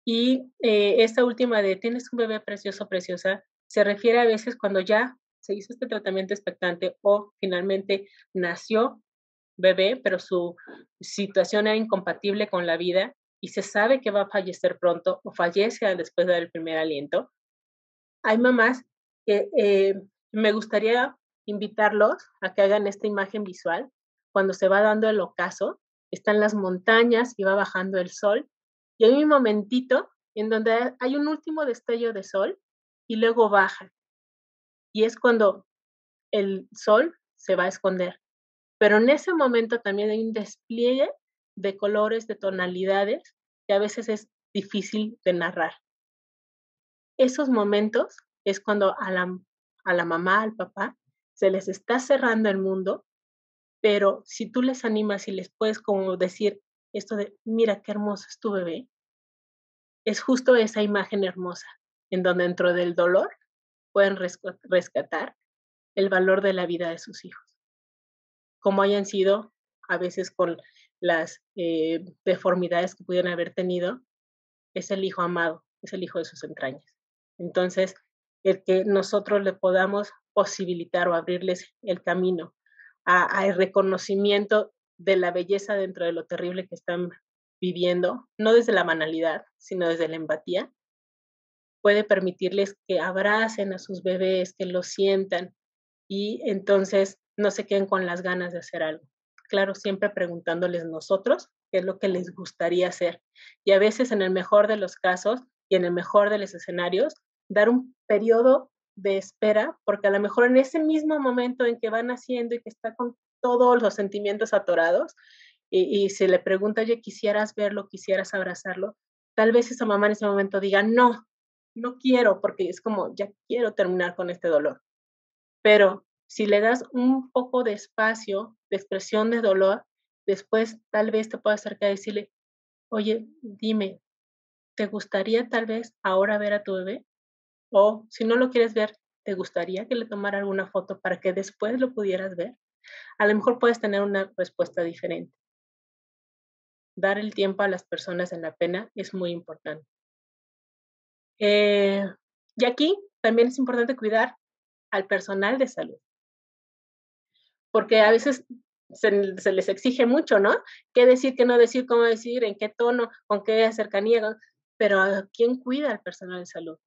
Y eh, esta última de tienes un bebé precioso, preciosa, se refiere a veces cuando ya se hizo este tratamiento expectante o finalmente nació bebé, pero su situación era incompatible con la vida y se sabe que va a fallecer pronto o fallece después de dar el primer aliento. Hay mamás que eh, me gustaría invitarlos a que hagan esta imagen visual cuando se va dando el ocaso, están las montañas y va bajando el sol y hay un momentito en donde hay un último destello de sol y luego baja. Y es cuando el sol se va a esconder. Pero en ese momento también hay un despliegue de colores, de tonalidades, que a veces es difícil de narrar. Esos momentos es cuando a la, a la mamá, al papá, se les está cerrando el mundo, pero si tú les animas y les puedes como decir esto de, mira qué hermoso es tu bebé, es justo esa imagen hermosa, en donde dentro del dolor pueden rescatar el valor de la vida de sus hijos como hayan sido, a veces con las eh, deformidades que pudieran haber tenido, es el hijo amado, es el hijo de sus entrañas. Entonces, el que nosotros le podamos posibilitar o abrirles el camino al reconocimiento de la belleza dentro de lo terrible que están viviendo, no desde la banalidad, sino desde la empatía, puede permitirles que abracen a sus bebés, que lo sientan y entonces no se queden con las ganas de hacer algo. Claro, siempre preguntándoles nosotros qué es lo que les gustaría hacer. Y a veces en el mejor de los casos y en el mejor de los escenarios, dar un periodo de espera, porque a lo mejor en ese mismo momento en que van haciendo y que está con todos los sentimientos atorados, y, y se le pregunta, oye, quisieras verlo, quisieras abrazarlo, tal vez esa mamá en ese momento diga, no, no quiero, porque es como, ya quiero terminar con este dolor. Pero si le das un poco de espacio, de expresión de dolor, después tal vez te pueda acercar a decirle, oye, dime, ¿te gustaría tal vez ahora ver a tu bebé? O si no lo quieres ver, ¿te gustaría que le tomara alguna foto para que después lo pudieras ver? A lo mejor puedes tener una respuesta diferente. Dar el tiempo a las personas en la pena es muy importante. Eh, y aquí también es importante cuidar al personal de salud porque a veces se, les exige mucho, ¿no? ¿Qué decir, qué no decir, cómo decir, en qué tono, con qué cercanía? Pero ¿a quién cuida al personal de salud?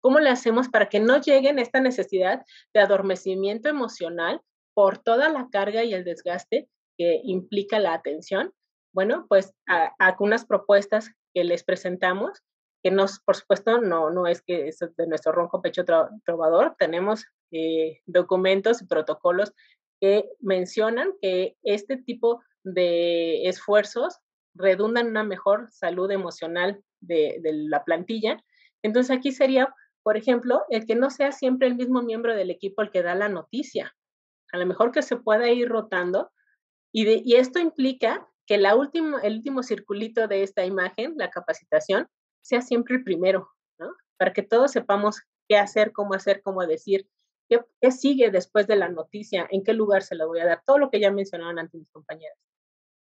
¿Cómo le hacemos para que no lleguen esta necesidad de adormecimiento emocional por toda la carga y el desgaste que implica la atención, bueno, pues algunas propuestas que les presentamos, que nos, por supuesto, no, no es que es de nuestro ronco pecho trovador, tenemos eh, documentos y protocolos que mencionan que este tipo de esfuerzos redundan en una mejor salud emocional de, la plantilla. Entonces aquí sería, por ejemplo, el que no sea siempre el mismo miembro del equipo el que da la noticia. A lo mejor que se pueda ir rotando y, esto implica que la última, el último circulito de esta imagen, la capacitación, sea siempre el primero, ¿no? Para que todos sepamos qué hacer, cómo hacer, cómo decir, qué, qué sigue después de la noticia, en qué lugar se la voy a dar, todo lo que ya mencionaron antes mis compañeras.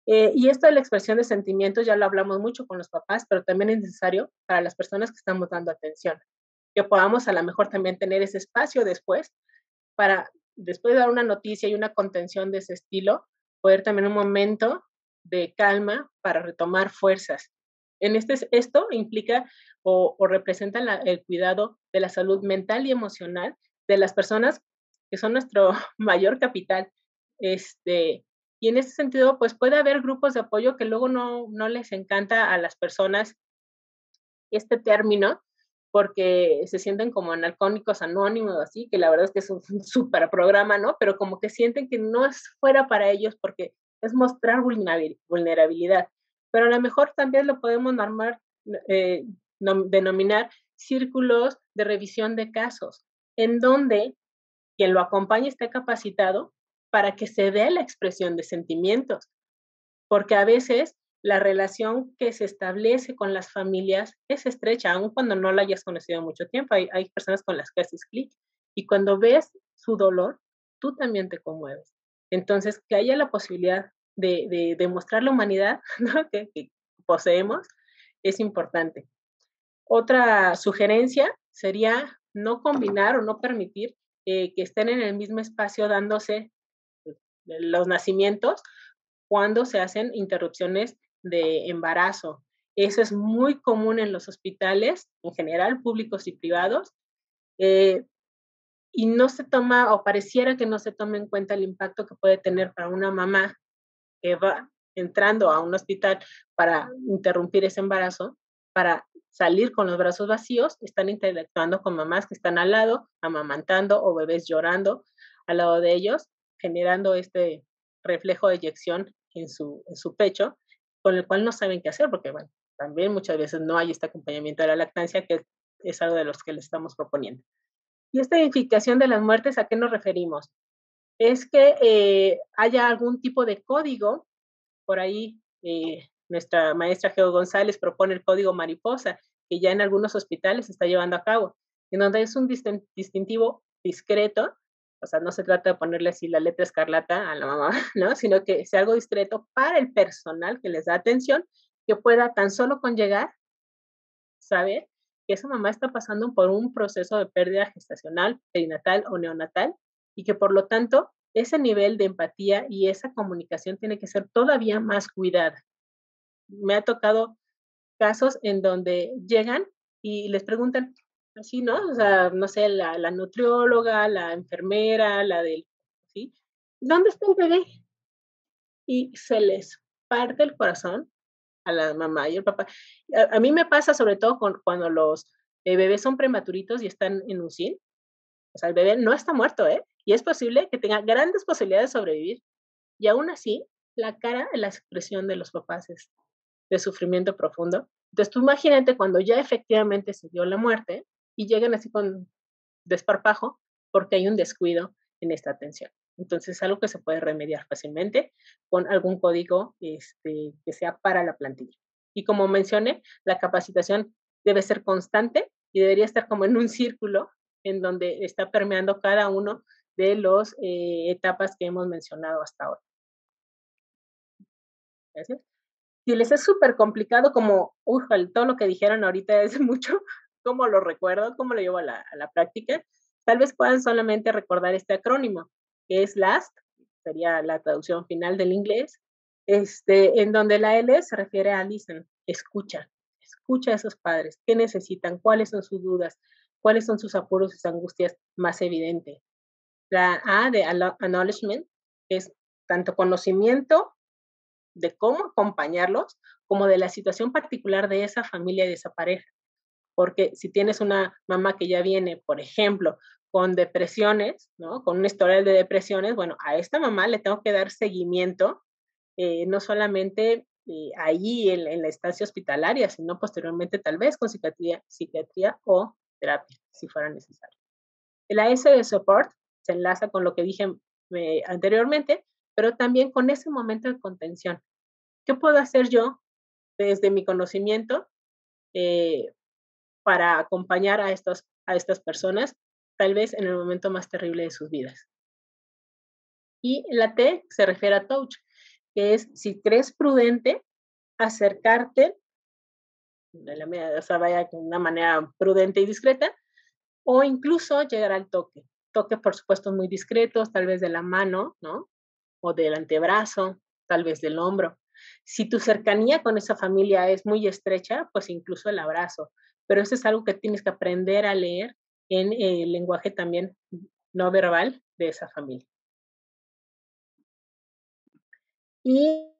Eh, y esto de la expresión de sentimientos ya lo hablamos mucho con los papás, pero también es necesario para las personas que estamos dando atención, que podamos a lo mejor también tener ese espacio después para, después de dar una noticia y una contención de ese estilo, poder también un momento de calma para retomar fuerzas. En este, esto implica o, representa el cuidado de la salud mental y emocional de las personas que son nuestro <laughs> mayor capital. Este, y en ese sentido, pues puede haber grupos de apoyo que luego no, no les encanta a las personas este término, porque se sienten como analcónicos anónimos, así, que la verdad es que es un <laughs> súper programa, ¿no? Pero como que sienten que no es fuera para ellos porque es mostrar vulnerabilidad. Pero a lo mejor también lo podemos normar, eh, denominar círculos de revisión de casos, en donde quien lo acompañe esté capacitado para que se dé la expresión de sentimientos, porque a veces la relación que se establece con las familias es estrecha, aun cuando no la hayas conocido mucho tiempo. Hay, hay personas con las que haces clic y cuando ves su dolor, tú también te conmueves. Entonces, que haya la posibilidad de, de demostrar la humanidad <laughs> que, poseemos es importante. Otra sugerencia sería no combinar o no permitir eh, que estén en el mismo espacio dándose los nacimientos cuando se hacen interrupciones de embarazo. Eso es muy común en los hospitales, en general, públicos y privados. Eh, y no se toma, o pareciera que no se toma en cuenta el impacto que puede tener para una mamá que va entrando a un hospital para interrumpir ese embarazo, para salir con los brazos vacíos, están interactuando con mamás que están al lado, amamantando o bebés llorando al lado de ellos, generando este reflejo de eyección en su, en su pecho con el cual no saben qué hacer, porque bueno, también muchas veces no hay este acompañamiento de la lactancia, que es algo de los que le estamos proponiendo. Y esta identificación de las muertes, ¿a qué nos referimos? Es que eh, haya algún tipo de código, por ahí eh, nuestra maestra Geo González propone el código mariposa, que ya en algunos hospitales se está llevando a cabo, en donde es un distintivo discreto o sea, no se trata de ponerle así la letra escarlata a la mamá, <laughs> ¿no? Sino que sea algo discreto para el personal que les da atención, que pueda tan solo con llegar, saber que esa mamá está pasando por un proceso de pérdida gestacional, perinatal o neonatal, y que por lo tanto ese nivel de empatía y esa comunicación tiene que ser todavía más cuidada. Me ha tocado casos en donde llegan y les preguntan, así, ¿no? O sea, no sé, la, la nutrióloga, la enfermera, la del, ¿sí? ¿Dónde está el bebé? Y se les parte el corazón a la mamá y el papá. A, mí me pasa sobre todo con, cuando los eh, bebés son prematuritos y están en un UCI. O sea, el bebé no está muerto, ¿eh? Y es posible que tenga grandes posibilidades de sobrevivir. Y aún así, la cara, la expresión de los papás es de sufrimiento profundo. Entonces, tú imagínate cuando ya efectivamente se dio la muerte, y llegan así con desparpajo porque hay un descuido en esta atención. Entonces, es algo que se puede remediar fácilmente con algún código este, que sea para la plantilla. Y como mencioné, la capacitación debe ser constante y debería estar como en un círculo en donde está permeando cada uno de las eh, etapas que hemos mencionado hasta ahora. Gracias. Si les es súper complicado, como, uy, todo lo que dijeron ahorita es <laughs> mucho, cómo lo recuerdo, cómo lo llevo a la, práctica, tal vez puedan solamente recordar este acrónimo, que es LAST, sería la traducción final del inglés, este, en donde la L se refiere a listen, escucha, escucha a esos padres, qué necesitan, cuáles son sus dudas, cuáles son sus apuros y sus angustias más evidentes. La A de acknowledgement es tanto conocimiento de cómo acompañarlos como de la situación particular de esa familia y de esa pareja. Porque si tienes una mamá que ya viene, por ejemplo, con depresiones, ¿no? Con un historial de depresiones, bueno, a esta mamá le tengo que dar seguimiento, eh, no solamente eh, ahí en, la estancia hospitalaria, sino posteriormente tal vez con psiquiatría, o terapia, si fuera necesario. El AS de support se enlaza con lo que dije eh, anteriormente, pero también con ese momento de contención. ¿Qué puedo hacer yo desde mi conocimiento para acompañar a, estos, a estas personas tal vez en el momento más terrible de sus vidas. Y la T se refiere a touch, que es si crees prudente acercarte, de la o sea, vaya de una manera prudente y discreta, o incluso llegar al toque. Toque, por supuesto, muy discretos, tal vez de la mano, ¿no? O del antebrazo, tal vez del hombro. Si tu cercanía con esa familia es muy estrecha, pues incluso el abrazo. Pero eso es algo que tienes que aprender a leer en el lenguaje también no verbal de esa familia. Y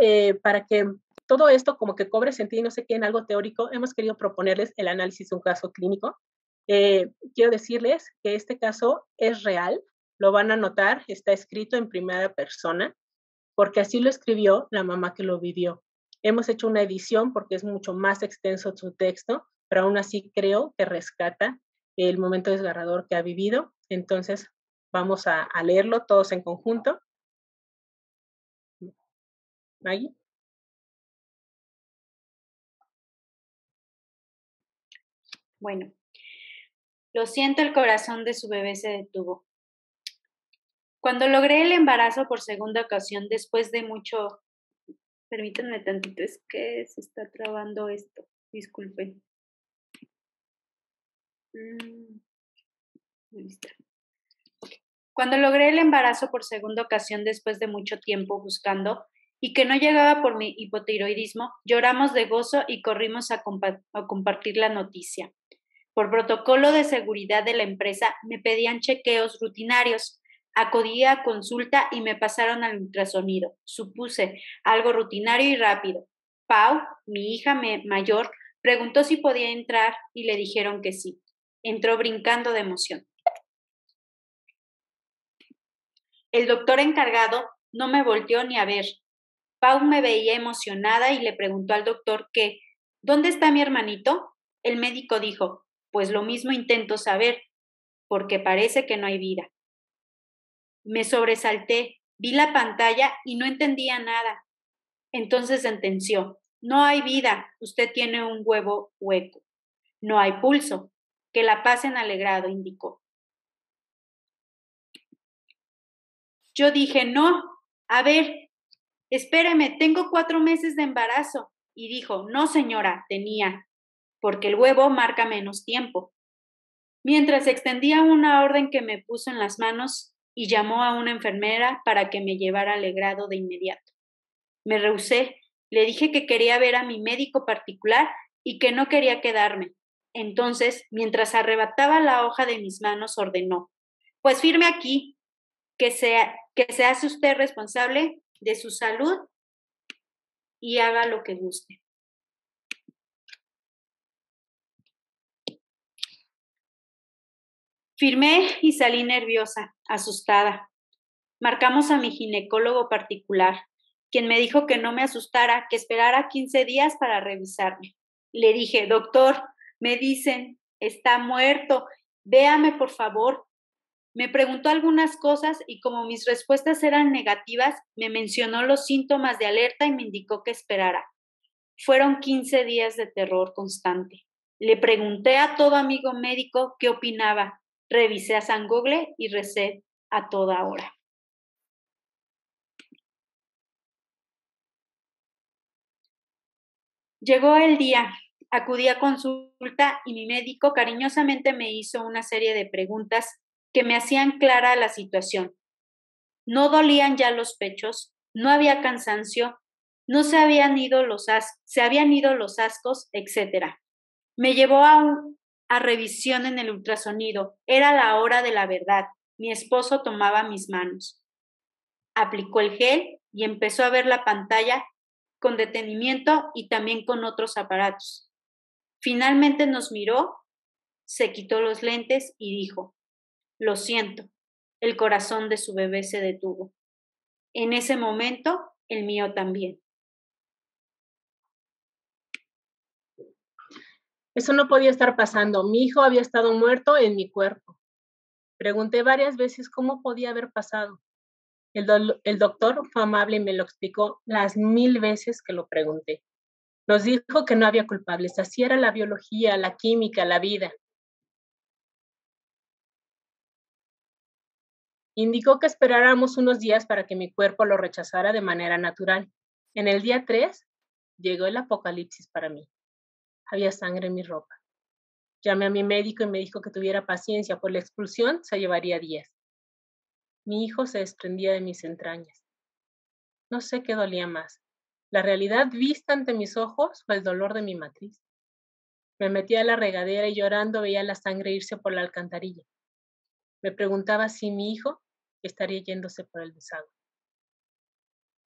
eh, para que todo esto como que cobre sentido no se quede en algo teórico, hemos querido proponerles el análisis de un caso clínico. Eh, quiero decirles que este caso es real, lo van a notar, está escrito en primera persona, porque así lo escribió la mamá que lo vivió. Hemos hecho una edición porque es mucho más extenso su texto, pero aún así creo que rescata el momento desgarrador que ha vivido. Entonces, vamos a, leerlo todos en conjunto. Maggie. Bueno, lo siento, el corazón de su bebé se detuvo. Cuando logré el embarazo por segunda ocasión, después de mucho... Permítanme tantito, es que se está trabando esto. Disculpen. Mm, Cuando logré el embarazo por segunda ocasión después de mucho tiempo buscando y que no llegaba por mi hipotiroidismo, lloramos de gozo y corrimos a, a compartir la noticia. Por protocolo de seguridad de la empresa me pedían chequeos rutinarios. Acudí a consulta y me pasaron al ultrasonido. Supuse algo rutinario y rápido. Pau, mi hija mayor, preguntó si podía entrar y le dijeron que sí entró brincando de emoción. El doctor encargado no me volteó ni a ver. Pau me veía emocionada y le preguntó al doctor que, ¿dónde está mi hermanito? El médico dijo, pues lo mismo intento saber, porque parece que no hay vida. Me sobresalté, vi la pantalla y no entendía nada. Entonces sentenció, no hay vida, usted tiene un huevo hueco. No hay pulso, que la pasen alegrado, indicó. Yo dije, no, a ver, espéreme, tengo cuatro meses de embarazo. Y dijo, no señora, tenía, porque el huevo marca menos tiempo. Mientras extendía una orden que me puso en las manos y llamó a una enfermera para que me llevara alegrado de inmediato. Me rehusé, le dije que quería ver a mi médico particular y que no quería quedarme, entonces, mientras arrebataba la hoja de mis manos, ordenó, pues firme aquí, que, sea, que se hace usted responsable de su salud y haga lo que guste. Firmé y salí nerviosa, asustada. Marcamos a mi ginecólogo particular, quien me dijo que no me asustara, que esperara 15 días para revisarme. Le dije, doctor, me dicen, está muerto, véame por favor. Me preguntó algunas cosas y como mis respuestas eran negativas, me mencionó los síntomas de alerta y me indicó que esperara. Fueron 15 días de terror constante. Le pregunté a todo amigo médico qué opinaba. Revisé a San Google y recé a toda hora. Llegó el día Acudí a consulta y mi médico cariñosamente me hizo una serie de preguntas que me hacían clara la situación. No dolían ya los pechos, no había cansancio, no se habían ido los, se habían ido los ascos, etc. Me llevó a, a revisión en el ultrasonido. Era la hora de la verdad. Mi esposo tomaba mis manos. Aplicó el gel y empezó a ver la pantalla con detenimiento y también con otros aparatos. Finalmente nos miró, se quitó los lentes y dijo, lo siento, el corazón de su bebé se detuvo. En ese momento, el mío también. Eso no podía estar pasando. Mi hijo había estado muerto en mi cuerpo. Pregunté varias veces cómo podía haber pasado. El, doctor fue amable y me lo explicó las mil veces que lo pregunté. Nos dijo que no había culpables, así era la biología, la química, la vida. Indicó que esperáramos unos días para que mi cuerpo lo rechazara de manera natural. En el día 3 llegó el apocalipsis para mí. Había sangre en mi ropa. Llamé a mi médico y me dijo que tuviera paciencia, por la expulsión se llevaría días. Mi hijo se desprendía de mis entrañas. No sé qué dolía más, la realidad vista ante mis ojos o el dolor de mi matriz. Me metí a la regadera y llorando veía la sangre irse por la alcantarilla. Me preguntaba si mi hijo estaría yéndose por el desagüe.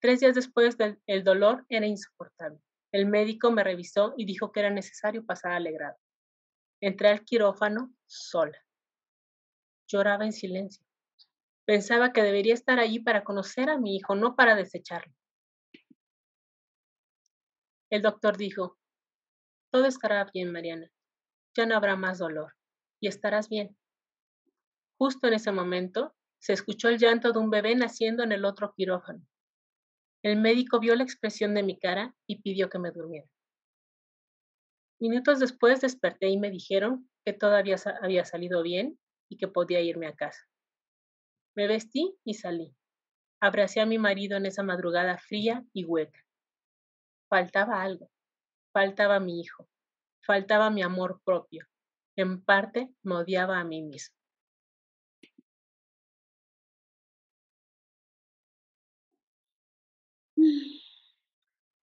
Tres días después, el dolor era insoportable. El médico me revisó y dijo que era necesario pasar al. Entré al quirófano sola. Lloraba en silencio. Pensaba que debería estar allí para conocer a mi hijo, no para desecharlo. El doctor dijo, todo estará bien, Mariana. Ya no habrá más dolor y estarás bien. Justo en ese momento se escuchó el llanto de un bebé naciendo en el otro quirófano. El médico vio la expresión de mi cara y pidió que me durmiera. Minutos después desperté y me dijeron que todavía había salido bien y que podía irme a casa. Me vestí y salí. Abracé a mi marido en esa madrugada fría y hueca. Faltaba algo. Faltaba mi hijo. Faltaba mi amor propio. En parte me odiaba a mí mismo.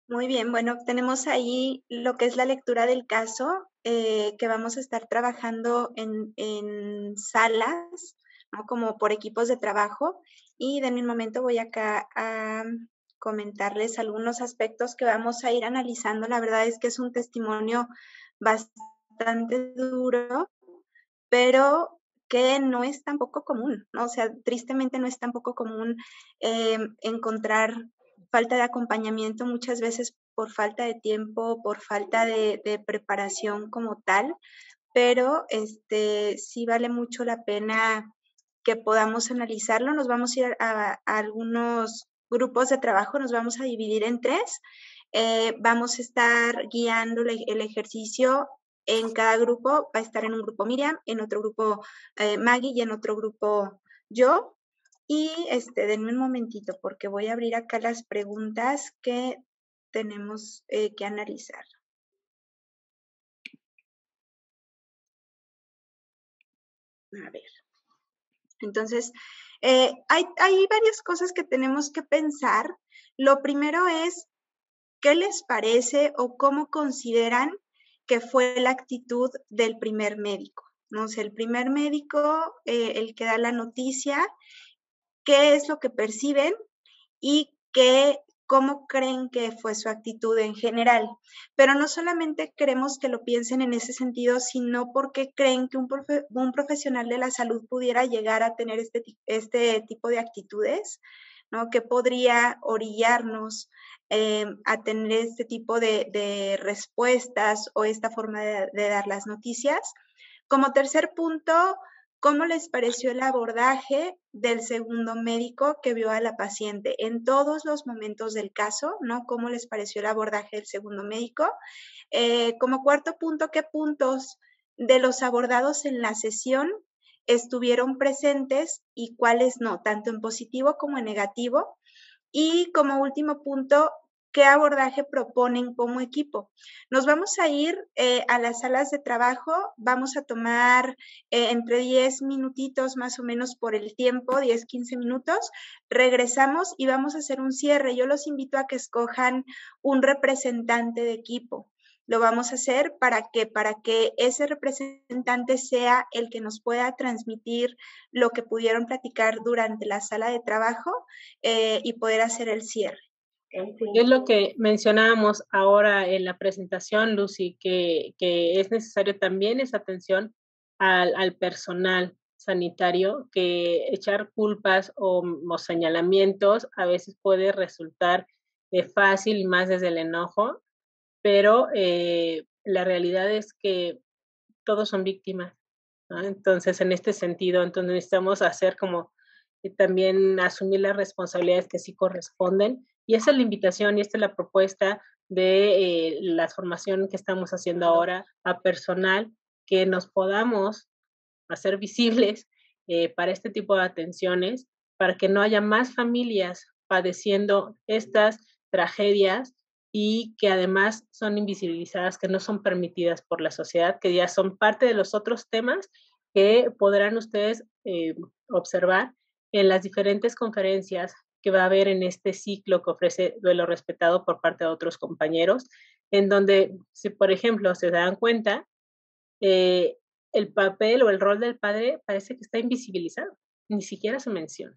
Muy bien, bueno, tenemos ahí lo que es la lectura del caso, eh, que vamos a estar trabajando en, salas, como por equipos de trabajo. Y de un momento voy acá a comentarles algunos aspectos que vamos a ir analizando. La verdad es que es un testimonio bastante duro, pero que no es tampoco común, ¿no? O sea, tristemente no es tampoco común eh, encontrar falta de acompañamiento muchas veces por falta de tiempo, por falta de, preparación como tal, pero este, sí vale mucho la pena que podamos analizarlo. Nos vamos a ir a, algunos grupos de trabajo, nos vamos a dividir en tres. Eh, vamos a estar guiando el ejercicio en cada grupo. Va a estar en un grupo Miriam, en otro grupo eh, Maggie y en otro grupo yo. Y este, denme un momentito porque voy a abrir acá las preguntas que tenemos eh, que analizar. A ver. Entonces, eh, hay, hay varias cosas que tenemos que pensar. Lo primero es, ¿qué les parece o cómo consideran que fue la actitud del primer médico? No sé, el primer médico, eh, el que da la noticia, qué es lo que perciben y qué, cómo creen que fue su actitud en general. Pero no solamente queremos que lo piensen en ese sentido, sino porque creen que un, profesional de la salud pudiera llegar a tener este, este tipo de actitudes, ¿no? que podría orillarnos eh, a tener este tipo de, respuestas o esta forma de dar las noticias. Como tercer punto, ¿Cómo les pareció el abordaje del segundo médico que vio a la paciente en todos los momentos del caso? ¿no? ¿Cómo les pareció el abordaje del segundo médico? Eh, como cuarto punto, ¿qué puntos de los abordados en la sesión estuvieron presentes y cuáles no, tanto en positivo como en negativo? Y como último punto, qué abordaje proponen como equipo. Nos vamos a ir eh, a las salas de trabajo, vamos a tomar eh, entre 10 minutitos más o menos por el tiempo, 10, 15 minutos, regresamos y vamos a hacer un cierre. Yo los invito a que escojan un representante de equipo. lo vamos a hacer para que, para que ese representante sea el que nos pueda transmitir lo que pudieron platicar durante la sala de trabajo eh, y poder hacer el cierre. Es lo que mencionábamos ahora en la presentación, Lucy, que, que es necesario también esa atención al, al personal sanitario, que echar culpas o, señalamientos a veces puede resultar eh, fácil y más desde el enojo, pero eh, la realidad es que todos son víctimas. Entonces, en este sentido, entonces necesitamos hacer como eh, también asumir las responsabilidades que sí corresponden. Y esa es la invitación y esta es la propuesta de la formación que estamos haciendo ahora a personal, que nos podamos hacer visibles eh, para este tipo de atenciones, para que no haya más familias padeciendo estas tragedias y que además son invisibilizadas, que no son permitidas por la sociedad, que ya son parte de los otros temas que podrán ustedes eh, observar en las diferentes conferencias que va a haber en este ciclo que ofrece Duelo Respetado por parte de otros compañeros, en donde, si por ejemplo se dan cuenta, eh, el papel o el rol del padre parece que está invisibilizado, ni siquiera se menciona.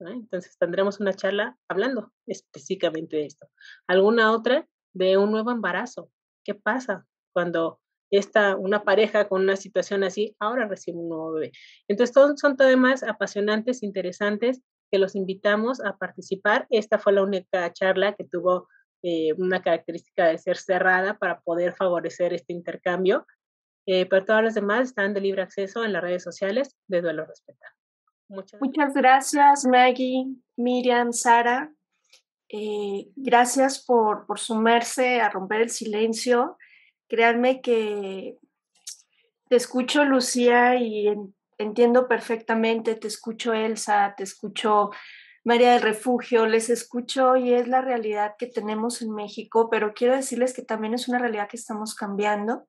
Entonces tendremos una charla hablando específicamente de esto. ¿Alguna otra de un nuevo embarazo? ¿Qué pasa cuando esta, una pareja con una situación así ahora recibe un nuevo bebé? Entonces todos son temas apasionantes, interesantes, que los invitamos a participar. Esta fue la única charla que tuvo eh, una característica de ser cerrada para poder favorecer este intercambio eh, pero todas las demás están de libre acceso en las redes sociales de Duelo Respetado. Muchas, Muchas gracias, Maggie, Miriam, Sara. Eh, gracias por, por sumarse a romper el silencio. Créanme que te escucho, Lucía, y entiendo perfectamente, te escucho, Elsa, te escucho, María del Refugio, les escucho y es la realidad que tenemos en México, pero quiero decirles que también es una realidad que estamos cambiando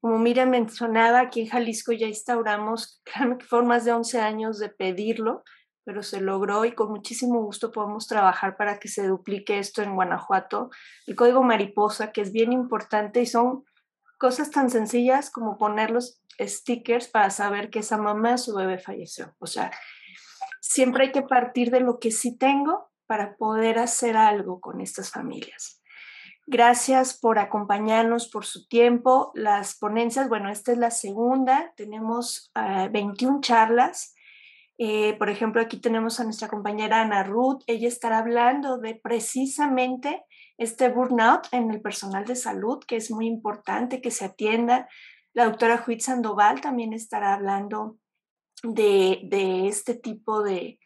como Miriam mencionaba, aquí en Jalisco ya instauramos, <laughs> más de 11 años de pedirlo, pero se logró y con muchísimo gusto podemos trabajar para que se duplique esto en Guanajuato. El código mariposa, que es bien importante y son cosas tan sencillas como poner los stickers para saber que esa mamá, su bebé falleció. O sea, siempre hay que partir de lo que sí tengo para poder hacer algo con estas familias. Gracias por acompañarnos, por su tiempo. Las ponencias, bueno, esta es la segunda. Tenemos 21 ah, charlas. Eh, por ejemplo, aquí tenemos a nuestra compañera Ana Ruth. Ella estará hablando de precisamente este burnout en el personal de salud, que es muy importante que se atienda. La doctora Juit Sandoval también estará hablando de, este tipo de,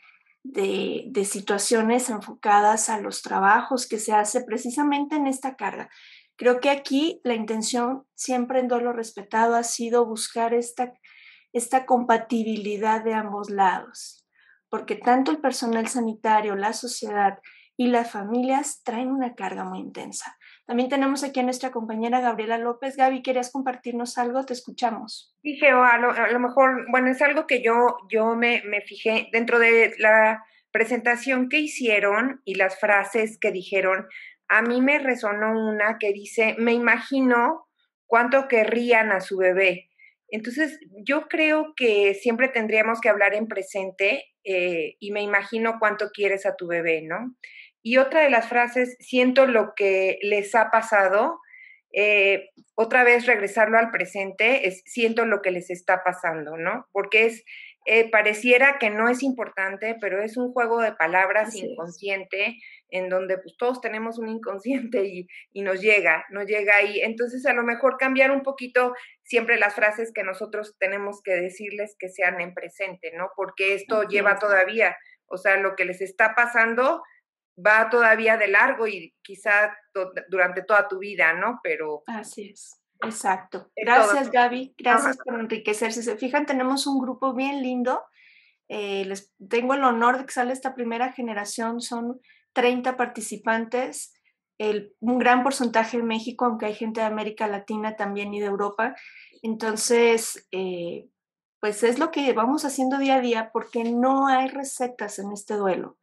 situaciones enfocadas a los trabajos que se hace precisamente en esta carga. Creo que aquí la intención siempre en Dolo Respetado ha sido buscar esta compatibilidad de ambos lados, porque tanto el personal sanitario, la sociedad y las familias traen una carga muy intensa. También tenemos aquí a nuestra compañera Gabriela López. Gaby, ¿querías compartirnos algo? Te escuchamos. Dije, a a lo mejor, bueno, es algo que yo, yo me, me fijé dentro de la presentación que hicieron y las frases que dijeron. A mí me resonó una que dice, me imagino cuánto querrían a su bebé. Entonces, yo creo que siempre tendríamos que hablar en presente eh, y me imagino cuánto quieres a tu bebé, ¿no? Y otra de las frases, siento lo que les ha pasado, eh, otra vez regresarlo al presente, es siento lo que les está pasando, ¿no? Porque es, eh, pareciera que no es importante, pero es un juego de palabras inconsciente en donde pues todos tenemos un inconsciente y, y, nos llega, nos llega ahí. Entonces a lo mejor cambiar un poquito siempre las frases que nosotros tenemos que decirles que sean en presente, ¿no? Porque esto lleva todavía, o sea, lo que les está pasando va todavía de largo y quizá durante toda tu vida, ¿no? Pero... Así es. Exacto. Gracias, Gaby. Gracias por enriquecerse. Se fijan, tenemos un grupo bien lindo. Eh, les tengo el honor de que sale esta primera generación. Son 30 participantes, el, un gran porcentaje en México, aunque hay gente de América Latina también y de Europa. Entonces, eh, pues es lo que vamos haciendo día a día porque no hay recetas en este duelo.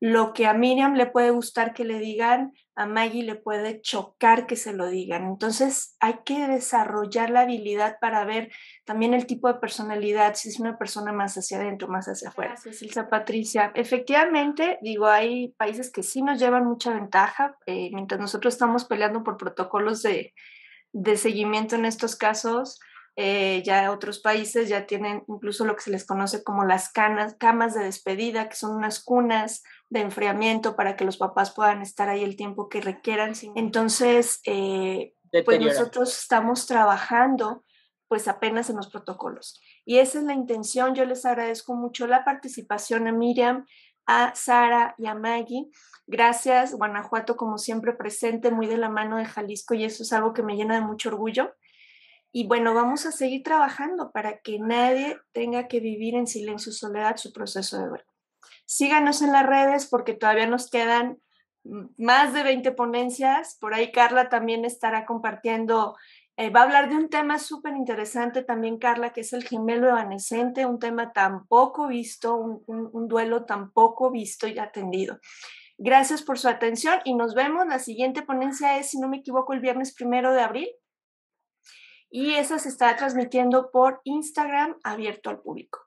Lo que a Miriam le puede gustar que le digan, a Maggie le puede chocar que se lo digan. Entonces hay que desarrollar la habilidad para ver también el tipo de personalidad, si es una persona más hacia adentro, más hacia afuera. Gracias, Patricia. Efectivamente, digo, hay países que sí nos llevan mucha ventaja, eh, mientras nosotros estamos peleando por protocolos de, de seguimiento en estos casos. Eh, ya otros países ya tienen incluso lo que se les conoce como las canas, camas de despedida, que son unas cunas de enfriamiento para que los papás puedan estar ahí el tiempo que requieran. Entonces, eh, pues nosotros estamos trabajando pues apenas en los protocolos. Y esa es la intención. Yo les agradezco mucho la participación a Miriam, a Sara y a Maggie. Gracias, Guanajuato, como siempre presente, muy de la mano de Jalisco, y eso es algo que me llena de mucho orgullo. Y bueno, vamos a seguir trabajando para que nadie tenga que vivir en silencio y soledad su proceso de duelo. Síganos en las redes porque todavía nos quedan más de 20 ponencias. Por ahí Carla también estará compartiendo, eh, va a hablar de un tema súper interesante también Carla, que es el gemelo evanescente, un tema tan poco visto, un, un duelo tan poco visto y atendido. Gracias por su atención y nos vemos. La siguiente ponencia es, si no me equivoco, el viernes primero de abril. Y esa se está transmitiendo por Instagram abierto al público.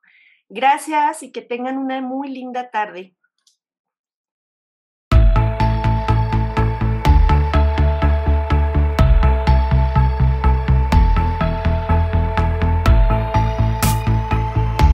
Gracias y que tengan una muy linda tarde.